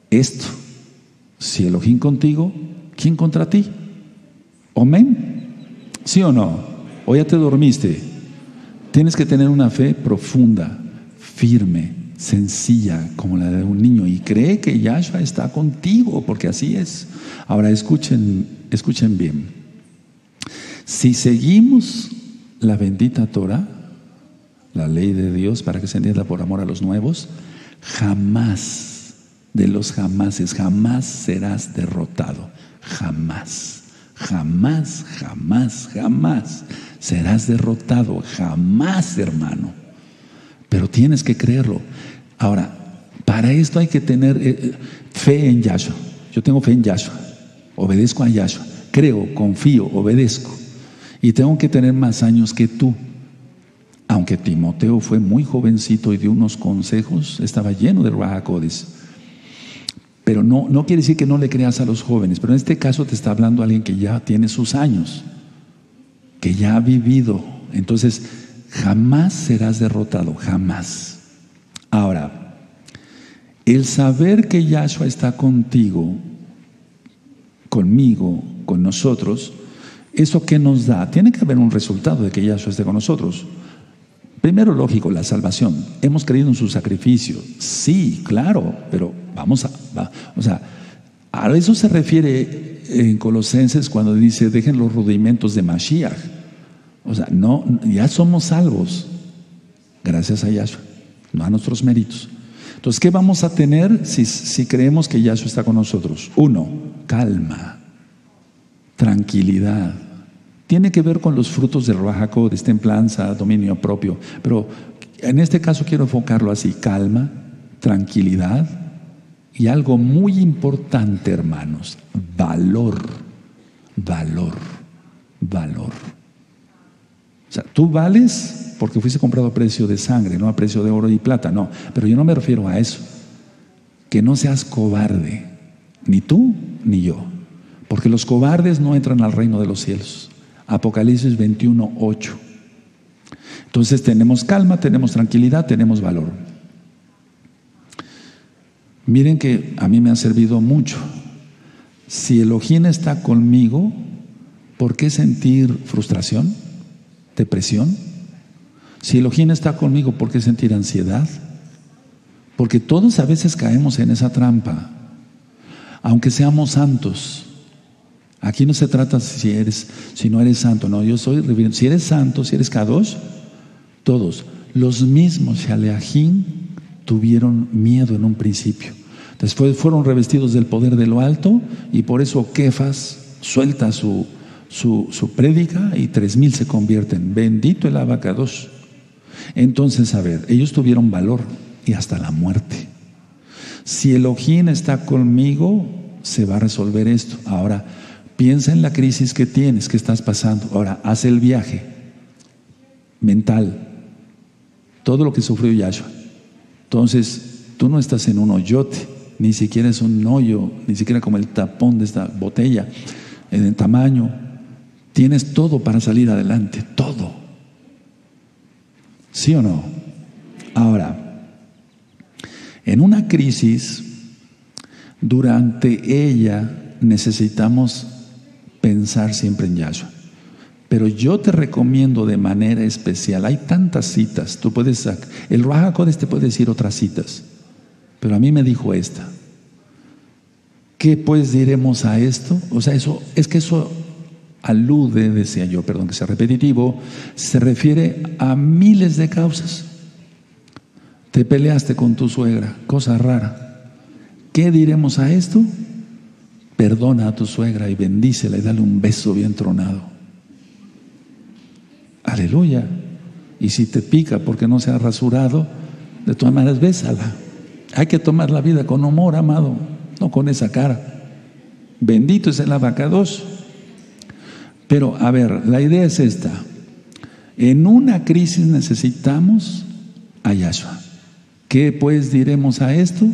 Esto. Si Elohim contigo, ¿quién contra ti? Amén. ¿Sí o no? O ya te dormiste. Tienes que tener una fe profunda, firme, sencilla, como la de un niño. Y cree que Yahshua está contigo, porque así es. Ahora escuchen, escuchen bien. Si seguimos la bendita Torah, la ley de Dios, para que se entienda por amor a los nuevos, jamás, de los jamases, jamás serás derrotado. Jamás. Jamás, jamás, jamás serás derrotado. Jamás, hermano. Pero tienes que creerlo. Ahora, Para esto hay que tener eh, fe en Yahshua. Yo tengo fe en Yahshua. Obedezco a Yahshua. Creo, confío, obedezco. Y tengo que tener más años que tú. Aunque Timoteo fue muy jovencito y dio unos consejos, estaba lleno de Rahakodis. Pero no, no quiere decir que no le creas a los jóvenes, pero en este caso te está hablando alguien que ya tiene sus años, que ya ha vivido. Entonces, jamás serás derrotado, jamás. Ahora, el saber que Yahshua está contigo, conmigo, con nosotros, ¿eso qué nos da? Tiene que haber un resultado de que Yahshua esté con nosotros. Primero, lógico, la salvación. Hemos creído en su sacrificio. Sí, claro, pero vamos a. o sea, a eso se refiere en Colosenses cuando dice: dejen los rudimentos de Mashiach. O sea, no, ya somos salvos. Gracias a Yahshua, no a nuestros méritos. Entonces, ¿qué vamos a tener si, si creemos que Yahshua está con nosotros? Uno, calma, tranquilidad tiene que ver con los frutos del de templanza, dominio propio. Pero en este caso quiero enfocarlo así, calma, tranquilidad y algo muy importante, hermanos, valor, valor, valor. O sea, tú vales porque fuiste comprado a precio de sangre, no a precio de oro y plata, no. Pero yo no me refiero a eso. Que no seas cobarde, ni tú ni yo. Porque los cobardes no entran al reino de los cielos. Apocalipsis 21, 8. Entonces tenemos calma, tenemos tranquilidad, tenemos valor. Miren que a mí me ha servido mucho. Si Elohim está conmigo, ¿por qué sentir frustración, depresión? Si Elohim está conmigo, ¿por qué sentir ansiedad? Porque todos a veces caemos en esa trampa, aunque seamos santos. Aquí no se trata si eres, si no eres santo, no, yo soy Si eres santo, si eres Kadosh, todos, los mismos Shaleahim tuvieron miedo en un principio. Después fueron revestidos del poder de lo alto y por eso Kefas suelta su, su, su prédica y tres mil se convierten. Bendito el abacados. Entonces, a ver, ellos tuvieron valor y hasta la muerte. Si Elohim está conmigo, se va a resolver esto. Ahora, Piensa en la crisis que tienes, que estás pasando. Ahora, haz el viaje mental. Todo lo que sufrió Yahshua. Entonces, tú no estás en un hoyote, ni siquiera es un hoyo, ni siquiera como el tapón de esta botella, en tamaño. Tienes todo para salir adelante, todo. ¿Sí o no? Ahora, en una crisis, durante ella necesitamos pensar siempre en Yahshua. Pero yo te recomiendo de manera especial, hay tantas citas, tú puedes, el Raja te puede decir otras citas, pero a mí me dijo esta. ¿Qué pues diremos a esto? O sea, eso, es que eso alude, decía yo, perdón que sea repetitivo, se refiere a miles de causas. Te peleaste con tu suegra, cosa rara. ¿Qué diremos a esto? Perdona a tu suegra y bendícela y dale un beso bien tronado. Aleluya. Y si te pica porque no se ha rasurado, de todas maneras bésala. Hay que tomar la vida con humor, amado, no con esa cara. Bendito es el abacados. Pero a ver, la idea es esta. En una crisis necesitamos a Yahshua. ¿Qué pues diremos a esto?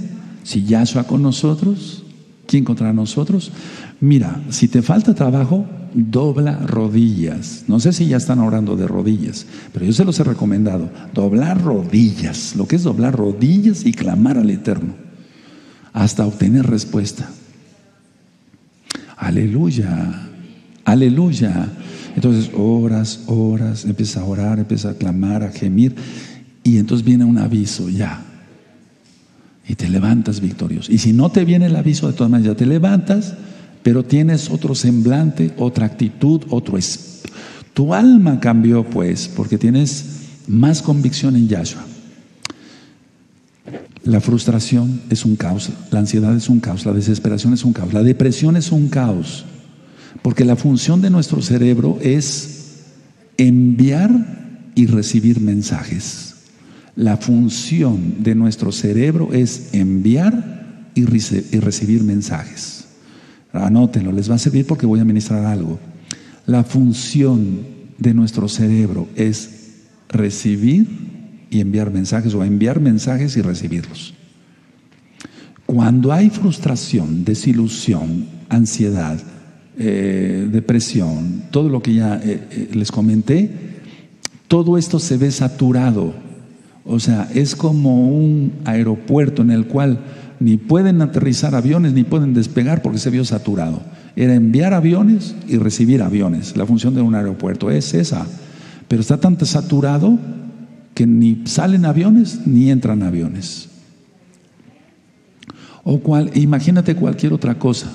Si Yahshua con nosotros, ¿Quién contra nosotros? Mira, si te falta trabajo, dobla rodillas. No sé si ya están orando de rodillas, pero yo se los he recomendado. Doblar rodillas, lo que es doblar rodillas y clamar al Eterno, hasta obtener respuesta. Aleluya, aleluya. Entonces oras, oras, empieza a orar, empieza a clamar, a gemir, y entonces viene un aviso, ya, y te levantas victorioso. Y si no te viene el aviso, de todas maneras ya te levantas, pero tienes otro semblante, otra actitud, otro Tu alma cambió pues, porque tienes más convicción en Yahshua. La frustración es un caos, la ansiedad es un caos, la desesperación es un caos, la depresión es un caos, porque la función de nuestro cerebro es enviar y recibir mensajes. La función de nuestro cerebro es enviar y, recibir mensajes. Anótenlo, les va a servir porque voy a ministrar algo. La función de nuestro cerebro es recibir y enviar mensajes o enviar mensajes y recibirlos. Cuando hay frustración, desilusión, ansiedad, eh, depresión, todo lo que ya eh, eh, les comenté, todo esto se ve saturado. O sea, es como un aeropuerto en el cual ni pueden aterrizar aviones ni pueden despegar porque se vio saturado. Era enviar aviones y recibir aviones. La función de un aeropuerto es esa. Pero está tan saturado que ni salen aviones ni entran aviones. O cual, imagínate cualquier otra cosa,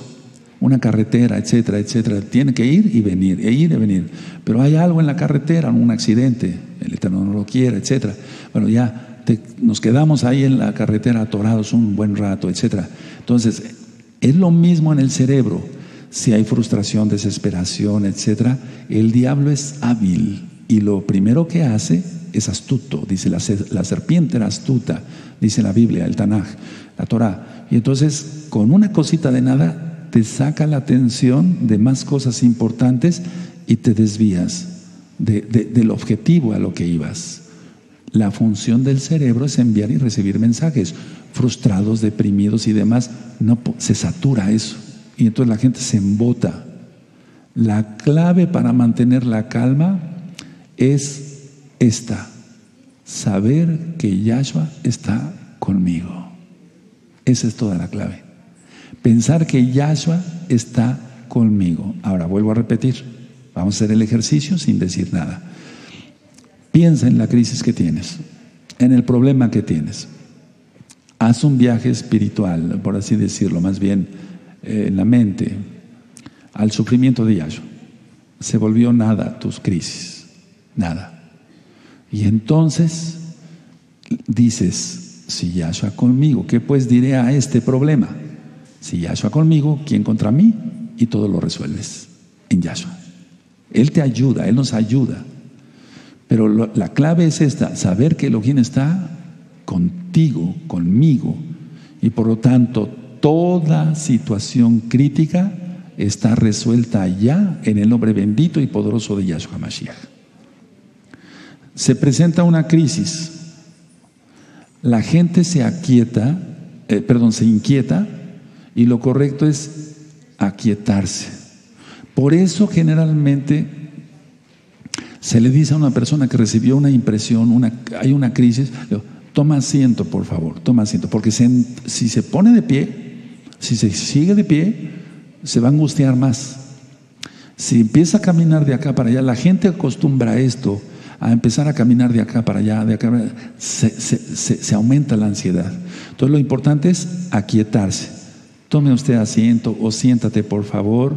una carretera, etcétera, etcétera. Tiene que ir y venir, e ir y venir. Pero hay algo en la carretera, un accidente, el Eterno no lo quiere, etcétera. Bueno, ya nos quedamos ahí en la carretera atorados un buen rato, etcétera. Entonces, es lo mismo en el cerebro. Si hay frustración, desesperación, etcétera, el diablo es hábil y lo primero que hace es astuto. Dice la, la serpiente era astuta, dice la Biblia, el Tanaj, la Torah. Y entonces, con una cosita de nada, te saca la atención de más cosas importantes y te desvías del objetivo a lo que ibas. La función del cerebro es enviar y recibir mensajes. Frustrados, deprimidos y demás, no, se satura eso. Y entonces la gente se embota. La clave para mantener la calma es esta, saber que Yahshua está conmigo. Esa es toda la clave. Pensar que Yahshua está conmigo. Ahora vuelvo a repetir. Vamos a hacer el ejercicio sin decir nada. Piensa en la crisis que tienes, en el problema que tienes. Haz un viaje espiritual, por así decirlo, más bien eh, en la mente, al sufrimiento de Yahshua. Se volvió nada tus crisis, nada. Y entonces dices, si Yahshua conmigo, ¿qué pues diré a este problema? Si Yahshua conmigo, ¿quién contra mí? Y todo lo resuelves en Yahshua. Él te ayuda, Él nos ayuda. Pero la clave es esta, saber que Elohim está contigo, conmigo. Y por lo tanto, toda situación crítica está resuelta ya en el nombre bendito y poderoso de Yahshua Mashiach. Se presenta una crisis la gente se aquieta, eh, perdón, se inquieta y lo correcto es aquietarse. Por eso generalmente se le dice a una persona que recibió una impresión, hay una crisis, toma asiento por favor, toma asiento, porque si se pone de pie, si se sigue de pie, se va a angustiar más. Si empieza a caminar de acá para allá, la gente acostumbra a esto a empezar a caminar de acá para allá, de acá se, se, aumenta la ansiedad. Entonces lo importante es aquietarse. Tome usted asiento o siéntate por favor,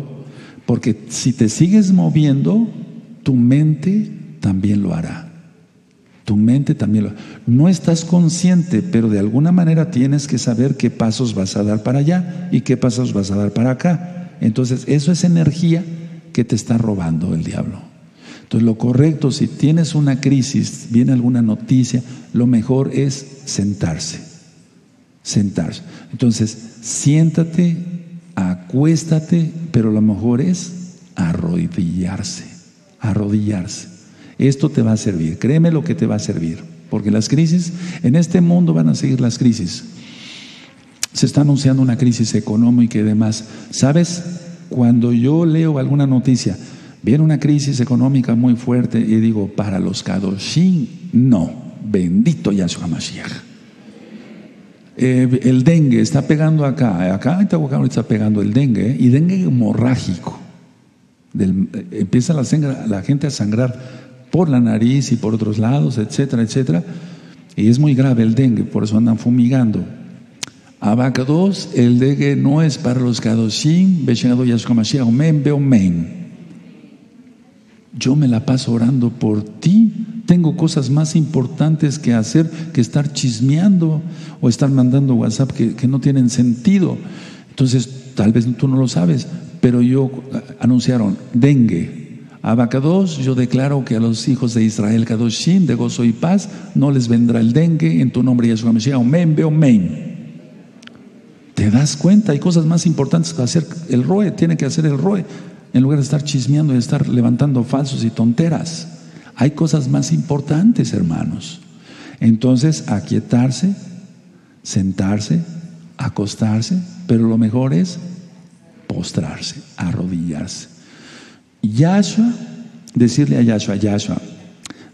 porque si te sigues moviendo, tu mente también lo hará. Tu mente también lo hará. No estás consciente, pero de alguna manera tienes que saber qué pasos vas a dar para allá y qué pasos vas a dar para acá. Entonces, eso es energía que te está robando el diablo. Entonces lo correcto, si tienes una crisis, viene alguna noticia, lo mejor es sentarse. Sentarse. Entonces, siéntate, acuéstate, pero lo mejor es arrodillarse. Arrodillarse. Esto te va a servir. Créeme lo que te va a servir. Porque las crisis, en este mundo van a seguir las crisis. Se está anunciando una crisis económica y demás. ¿Sabes? Cuando yo leo alguna noticia, Viene una crisis económica muy fuerte y digo, para los Kadoshim, no. Bendito Yahshua Mashiach. Eh, el dengue está pegando acá, acá en Tehuacán está pegando el dengue, y dengue hemorrágico. Del, eh, empieza la, la gente a sangrar por la nariz y por otros lados, etcétera, etcétera. Y es muy grave el dengue, por eso andan fumigando. Abacados, el dengue no es para los Kadoshim, Beshenado Yahshua Mashiach, Omen, Beomen yo me la paso orando por ti. Tengo cosas más importantes que hacer que estar chismeando o estar mandando WhatsApp que, no tienen sentido. Entonces, tal vez tú no lo sabes, pero yo anunciaron dengue. Abacados, yo declaro que a los hijos de Israel, Kadoshim, de gozo y paz, no les vendrá el dengue en tu nombre, Yeshua Mashiach. Omen, omen. ¿Te das cuenta? Hay cosas más importantes que hacer. El ROE tiene que hacer el ROE en lugar de estar chismeando y estar levantando falsos y tonteras. Hay cosas más importantes, hermanos. Entonces, aquietarse, sentarse, acostarse, pero lo mejor es postrarse, arrodillarse. Yahshua, decirle a Yahshua, Yahshua,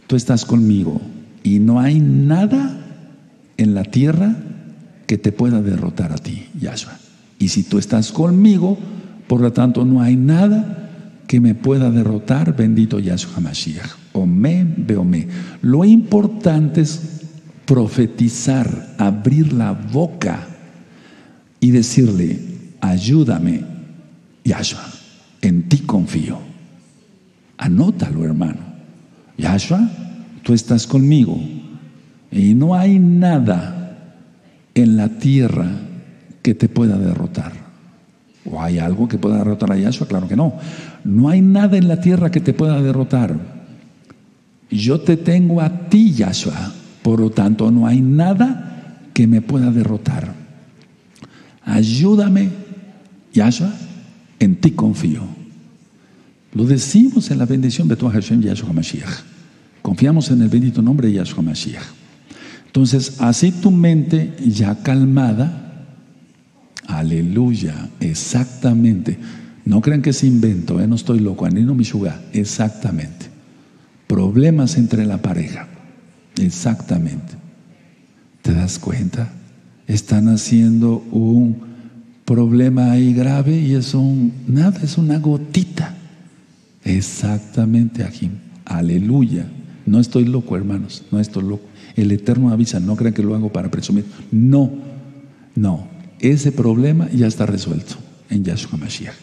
tú estás conmigo y no hay nada en la tierra que te pueda derrotar a ti, Yahshua. Y si tú estás conmigo, por lo tanto no hay nada que me pueda derrotar, bendito Yahshua Mashiach. Ome, beome. Lo importante es profetizar, abrir la boca y decirle, ayúdame, Yahshua, en ti confío. Anótalo, hermano. Yahshua, tú estás conmigo y no hay nada en la tierra que te pueda derrotar. ¿O hay algo que pueda derrotar a Yahshua? Claro que no. No hay nada en la tierra que te pueda derrotar. Yo te tengo a ti, Yahshua. Por lo tanto, no hay nada que me pueda derrotar. Ayúdame, Yahshua, en ti confío. Lo decimos en la bendición de tu Hashem Yahshua Mashiach. Confiamos en el bendito nombre de Yahshua Mashiach. Entonces, así tu mente ya calmada, aleluya, exactamente. No crean que es invento, ¿eh? no estoy loco, Anino Mishuga, exactamente. Problemas entre la pareja, exactamente. ¿Te das cuenta? Están haciendo un problema ahí grave y es un, nada, es una gotita. Exactamente aquí. Aleluya. No estoy loco, hermanos, no estoy loco. El Eterno avisa, no crean que lo hago para presumir. No, no. Ese problema ya está resuelto en Yahshua Mashiach.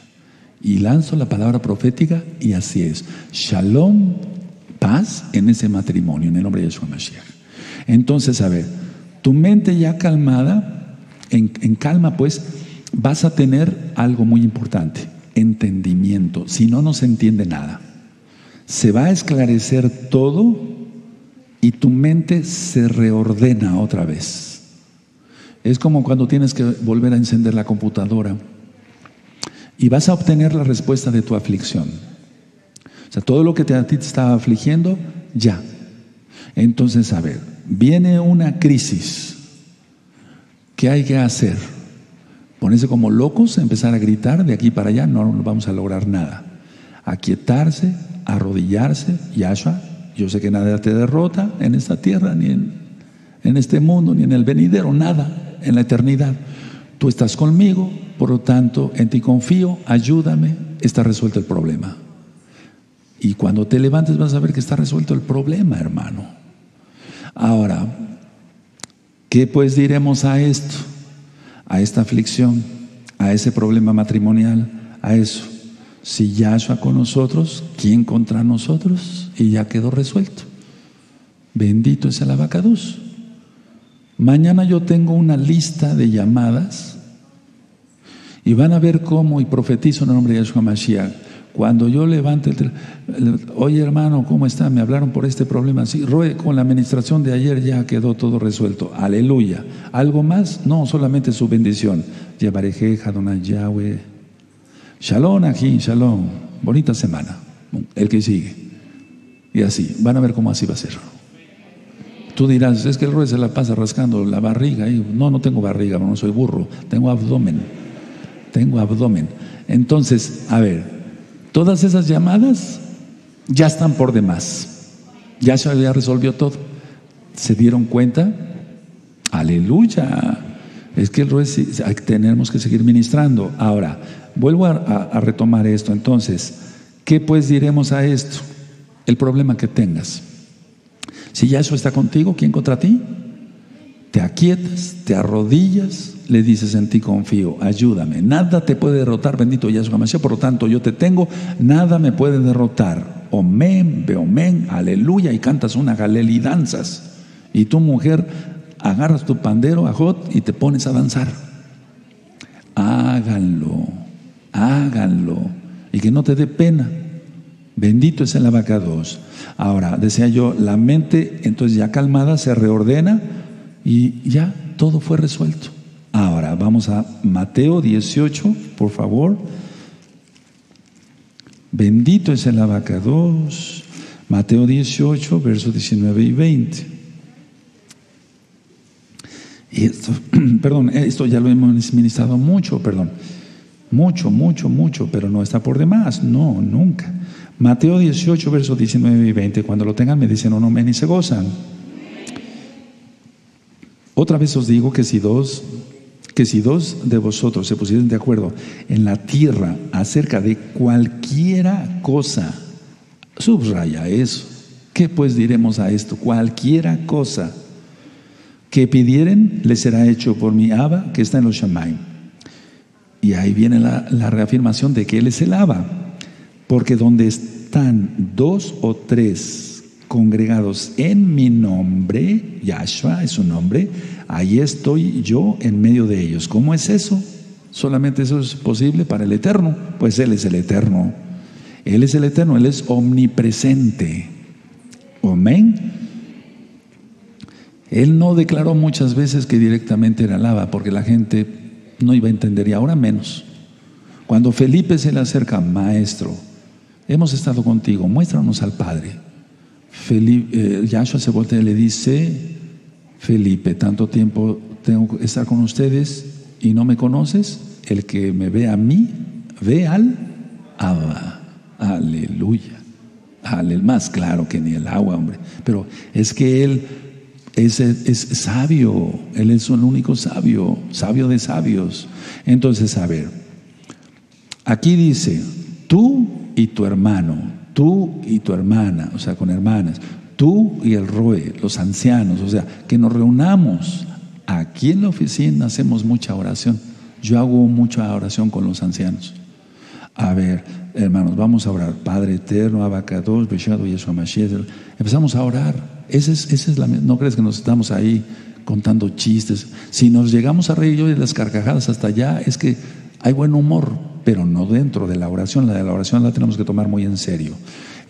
Y lanzo la palabra profética y así es. Shalom, paz en ese matrimonio, en el nombre de Yahshua Mashiach. Entonces, a ver, tu mente ya calmada, en, en calma pues, vas a tener algo muy importante, entendimiento. Si no, no se entiende nada. Se va a esclarecer todo y tu mente se reordena otra vez. Es como cuando tienes que volver a encender la computadora y vas a obtener la respuesta de tu aflicción. O sea, todo lo que te, a ti te estaba afligiendo, ya. Entonces, a ver, viene una crisis. ¿Qué hay que hacer? Ponerse como locos, empezar a gritar de aquí para allá, no, no vamos a lograr nada. Aquietarse, arrodillarse, Yahshua, yo sé que nada te derrota en esta tierra, ni en, en este mundo, ni en el venidero, nada, en la eternidad. Tú estás conmigo, por lo tanto, en ti confío, ayúdame, está resuelto el problema. Y cuando te levantes vas a ver que está resuelto el problema, hermano. Ahora, ¿qué pues diremos a esto? a esta aflicción, a ese problema matrimonial, a eso. Si Yahshua con nosotros, ¿quién contra nosotros? Y ya quedó resuelto. Bendito es el abacaduz. Mañana yo tengo una lista de llamadas y van a ver cómo, y profetizo en el nombre de Yahshua Mashiach, cuando yo levante el, oye hermano, ¿cómo está? Me hablaron por este problema. Sí, Roe, con la administración de ayer ya quedó todo resuelto. Aleluya. ¿Algo más? No, solamente su bendición. Yabarejeja, Donay Yahweh. Shalom aquí, shalom. Bonita semana. El que sigue. Y así, van a ver cómo así va a ser. Tú dirás, es que el Roe se la pasa rascando la barriga. No, no tengo barriga, no soy burro. Tengo abdomen. Tengo abdomen. Entonces, a ver, Todas esas llamadas ya están por demás. Ya se había resolvió todo. ¿Se dieron cuenta? Aleluya. Es que tenemos que seguir ministrando. Ahora, vuelvo a, a retomar esto. Entonces, ¿qué pues diremos a esto? El problema que tengas. Si ya eso está contigo, ¿quién contra ti? Te aquietas, te arrodillas, le dices en ti confío, ayúdame. Nada te puede derrotar, bendito Yahshua Mashiach, por lo tanto yo te tengo, nada me puede derrotar. Omen, beomen, aleluya, y cantas una galel y danzas. Y tu mujer agarras tu pandero, ajot, y te pones a danzar. Háganlo, háganlo, y que no te dé pena. Bendito es el abacados. Ahora, decía yo, la mente entonces ya calmada se reordena y ya todo fue resuelto. Ahora, vamos a Mateo 18, por favor. Bendito es el abacados. Mateo 18, versos 19 y 20. Y esto, <clears throat> perdón, esto ya lo hemos ministrado mucho, perdón. Mucho, mucho, mucho, pero no está por demás. No, nunca. Mateo 18, versos 19 y 20. Cuando lo tengan me dicen, no, no, men y se gozan. Otra vez os digo que si dos que si dos de vosotros se pusiesen de acuerdo en la tierra acerca de cualquiera cosa, subraya eso. ¿Qué pues diremos a esto? Cualquiera cosa que pidieren, les será hecho por mi Abba que está en los Shamay. Y ahí viene la, la, reafirmación de que Él es el Abba. Porque donde están dos o tres congregados en mi nombre, Yahshua es su nombre, ahí estoy yo en medio de ellos. ¿Cómo es eso? Solamente eso es posible para el Eterno. Pues Él es el Eterno. Él es el Eterno, Él es omnipresente. Amén. Él no declaró muchas veces que directamente era lava, porque la gente no iba a entender y ahora menos. Cuando Felipe se le acerca, maestro, hemos estado contigo, muéstranos al Padre. Felipe, eh, Yahshua se voltea y le dice, Felipe, tanto tiempo tengo que estar con ustedes y no me conoces. El que me ve a mí, ve al Abba. Aleluya. Aleluya. Más claro que ni el agua, hombre. Pero es que Él es, es sabio. Él es el único sabio, sabio de sabios. Entonces, a ver, aquí dice, tú y tu hermano, tú y tu hermana, o sea, con hermanas, tú y el ROE, los ancianos, o sea, que nos reunamos. Aquí en la oficina hacemos mucha oración. Yo hago mucha oración con los ancianos. A ver, hermanos, vamos a orar. Padre eterno, Abacados, Beshado, Yeshua Mashiach. Empezamos a orar. Esa es, esa es la, no crees que nos estamos ahí contando chistes. Si nos llegamos a reír yo de las carcajadas hasta allá, es que hay buen humor, pero no dentro de la oración. La de la oración la tenemos que tomar muy en serio.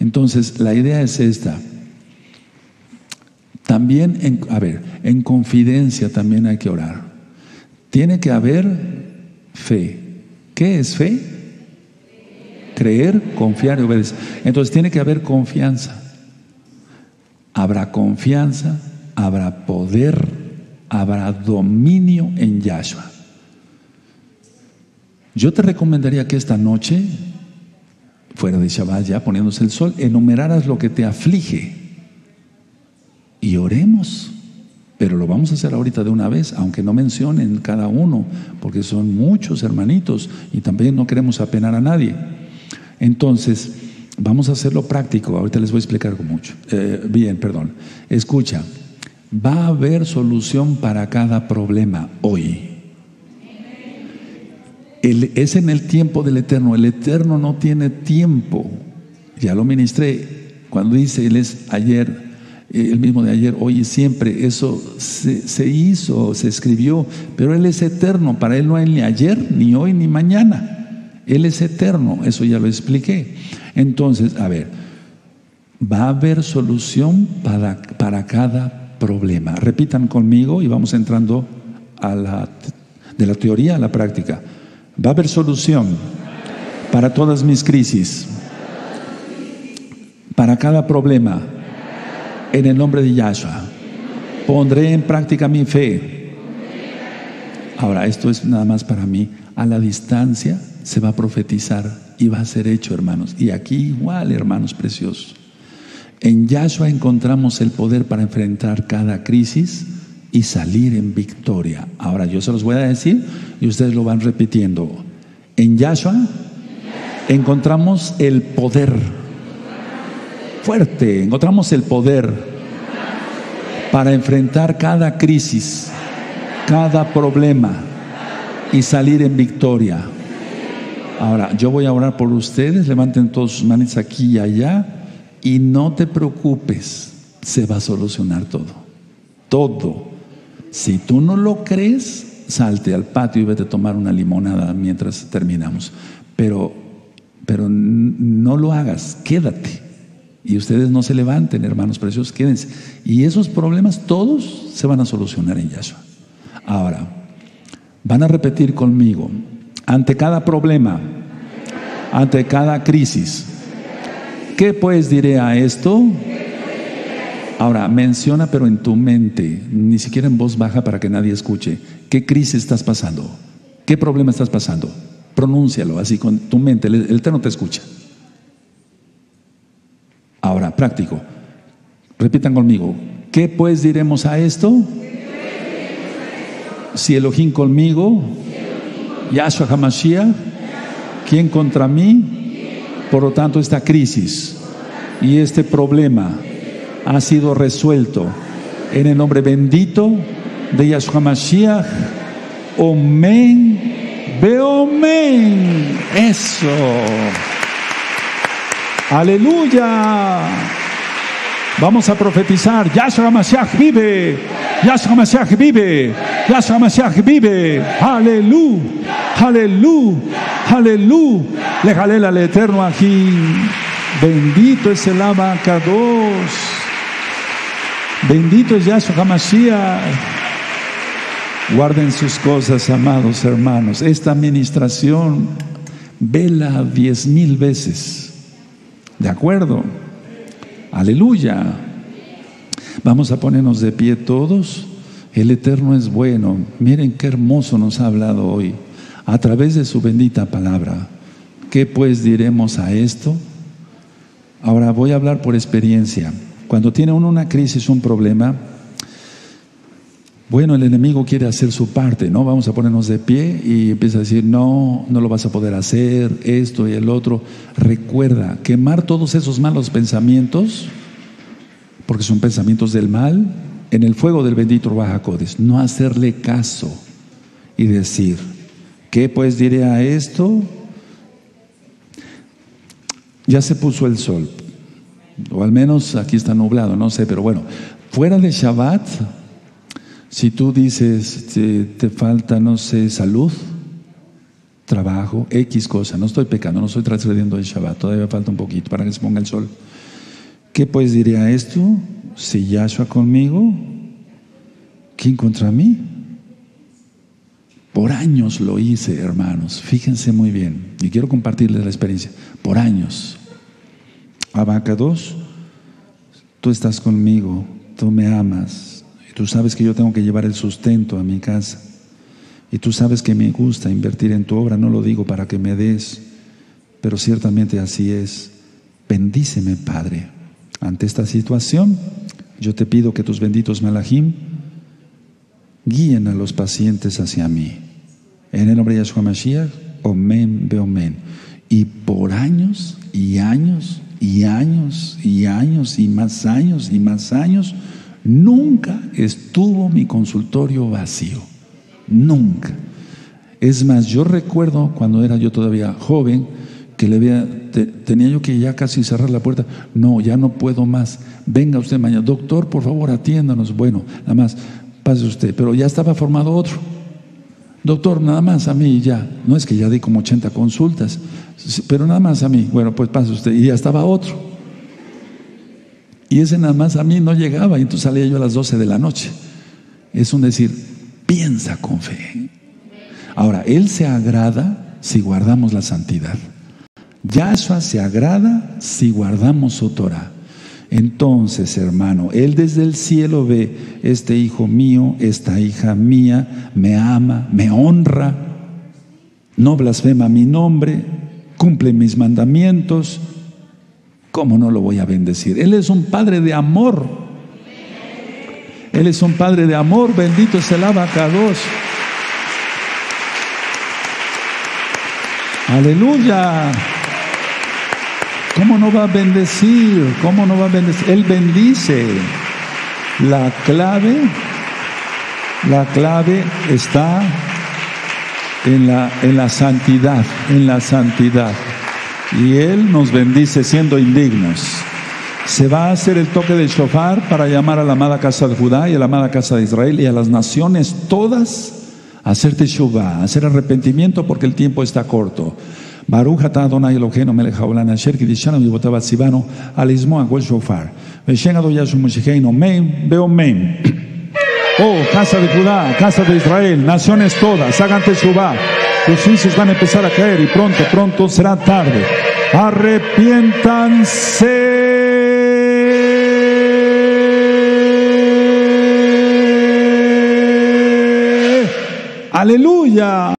Entonces, la idea es esta. También, en, a ver, en confidencia también hay que orar. Tiene que haber fe. ¿Qué es fe? Creer, confiar y obedecer. Entonces tiene que haber confianza. Habrá confianza, habrá poder, habrá dominio en Yahshua. Yo te recomendaría que esta noche, fuera de Shabbat ya poniéndose el sol, enumeraras lo que te aflige y oremos. Pero lo vamos a hacer ahorita de una vez, aunque no mencionen cada uno, porque son muchos hermanitos y también no queremos apenar a nadie. Entonces, vamos a hacerlo práctico. Ahorita les voy a explicar mucho. Eh, bien, perdón. Escucha, va a haber solución para cada problema hoy. Es en el tiempo del Eterno. El Eterno no tiene tiempo. Ya lo ministré. Cuando dice Él es ayer, eh, el mismo de ayer, hoy y siempre. Eso se, hizo, se escribió, pero Él es eterno. Para Él no hay ni ayer, ni hoy, ni mañana. Él es eterno, eso ya lo expliqué. Entonces, a ver, va a haber solución para, para cada problema. Repitan conmigo y vamos entrando a la, de la teoría a la práctica. Va a haber solución para todas mis crisis, para cada problema en el nombre de Yahshua. Pondré en práctica mi fe. Ahora, esto es nada más para mí. A la distancia se va a profetizar y va a ser hecho, hermanos. Y aquí igual, hermanos preciosos. En Yahshua encontramos el poder para enfrentar cada crisis y salir en victoria. Ahora yo se los voy a decir y ustedes lo van repitiendo. En Yahshua encontramos el poder fuerte, encontramos el poder para enfrentar cada crisis, cada problema y salir en victoria. Ahora, yo voy a orar por ustedes, levanten todos sus manos aquí y allá y no te preocupes, se va a solucionar todo. Todo. Si tú no lo crees, salte al patio y vete a tomar una limonada mientras terminamos. Pero pero no lo hagas, quédate. Y ustedes no se levanten, hermanos preciosos, quédense. Y esos problemas todos se van a solucionar en Yahshua. Ahora, van a repetir conmigo, ante cada problema, ante cada crisis, ¿qué pues diré a esto? Ahora, menciona pero en tu mente, ni siquiera en voz baja para que nadie escuche. ¿Qué crisis estás pasando? ¿Qué problema estás pasando? Pronúncialo así con tu mente, el, el Eterno te escucha. Ahora, práctico. Repitan conmigo. ¿Qué pues diremos a esto? Si Elohim conmigo, Yahshua HaMashiach, ¿quién contra mí? Por lo tanto, esta crisis y este problema ha sido resuelto en el nombre bendito de Yahshua Mashiach. Omen, Beomen. Eso. Aleluya. Vamos a profetizar. Yahshua Mashiach vive. Yahshua Mashiach vive. Yahshua Mashiach vive. Aleluya. Aleluya. Aleluya. Le al eterno aquí. Bendito es el abacados. Bendito es Yahshua HaMashiach. Guarden sus cosas, amados hermanos. Esta administración, vela diez mil veces. ¿De acuerdo? Aleluya. Vamos a ponernos de pie todos. El Eterno es bueno. Miren qué hermoso nos ha hablado hoy a través de su bendita palabra. ¿Qué pues diremos a esto? Ahora voy a hablar por experiencia. Cuando tiene uno una crisis, un problema, bueno, el enemigo quiere hacer su parte, ¿no? Vamos a ponernos de pie y empieza a decir, no, no lo vas a poder hacer, esto y el otro. Recuerda, quemar todos esos malos pensamientos, porque son pensamientos del mal, en el fuego del bendito Bajacodes. No hacerle caso y decir, ¿qué pues diré a esto? Ya se puso el sol, o al menos aquí está nublado, no sé, pero bueno, fuera de Shabbat, si tú dices, te, falta, no sé, salud, trabajo, X cosa, no estoy pecando, no estoy transgrediendo el Shabbat, todavía falta un poquito para que se ponga el sol. ¿Qué pues diría esto? Si Yahshua conmigo, ¿quién contra mí? Por años lo hice, hermanos, fíjense muy bien, y quiero compartirles la experiencia, por años. Abacados, tú estás conmigo, tú me amas, y tú sabes que yo tengo que llevar el sustento a mi casa, y tú sabes que me gusta invertir en tu obra, no lo digo para que me des, pero ciertamente así es. Bendíceme, Padre. Ante esta situación, yo te pido que tus benditos Malahim guíen a los pacientes hacia mí. En el nombre de Yahshua Mashiach, Omen, Beomen. Y por años y años y años y años y más años y más años, nunca estuvo mi consultorio vacío. Nunca. Es más, yo recuerdo cuando era yo todavía joven que le había, tenía yo que ya casi cerrar la puerta. No, ya no puedo más. Venga usted mañana. Doctor, por favor, atiéndanos. Bueno, nada más, pase usted. Pero ya estaba formado otro. Doctor, nada más a mí ya. No es que ya di como 80 consultas pero nada más a mí. Bueno, pues pasa usted. Y ya estaba otro. Y ese nada más a mí no llegaba. Y entonces salía yo a las 12 de la noche. Es un decir, piensa con fe. Ahora, Él se agrada si guardamos la santidad. Yahshua se agrada si guardamos su Torah. Entonces, hermano, Él desde el cielo ve, este hijo mío, esta hija mía, me ama, me honra, no blasfema mi nombre, cumple mis mandamientos, ¿cómo no lo voy a bendecir? Él es un Padre de amor. Él es un Padre de amor, bendito es el abacados. Aleluya. ¿Cómo no va a bendecir? ¿Cómo no va a bendecir? Él bendice. La clave, la clave está en la, en la santidad, en la santidad. Y Él nos bendice siendo indignos. Se va a hacer el toque del shofar para llamar a la amada casa de Judá y a la amada casa de Israel y a las naciones todas a hacer teshuvah, a hacer arrepentimiento porque el tiempo está corto. Baruch atah Adonai Eloheinu melech haolam asher kidishanu vivotah batzivanu al ismo agol shofar. Veshen Adonai Yashua Moshicheinu, Mem, veo. <clears throat> Oh, casa de Judá, casa de Israel, naciones todas, hagan teshuva. Los juicios van a empezar a caer y pronto, pronto será tarde. Arrepiéntanse. Aleluya.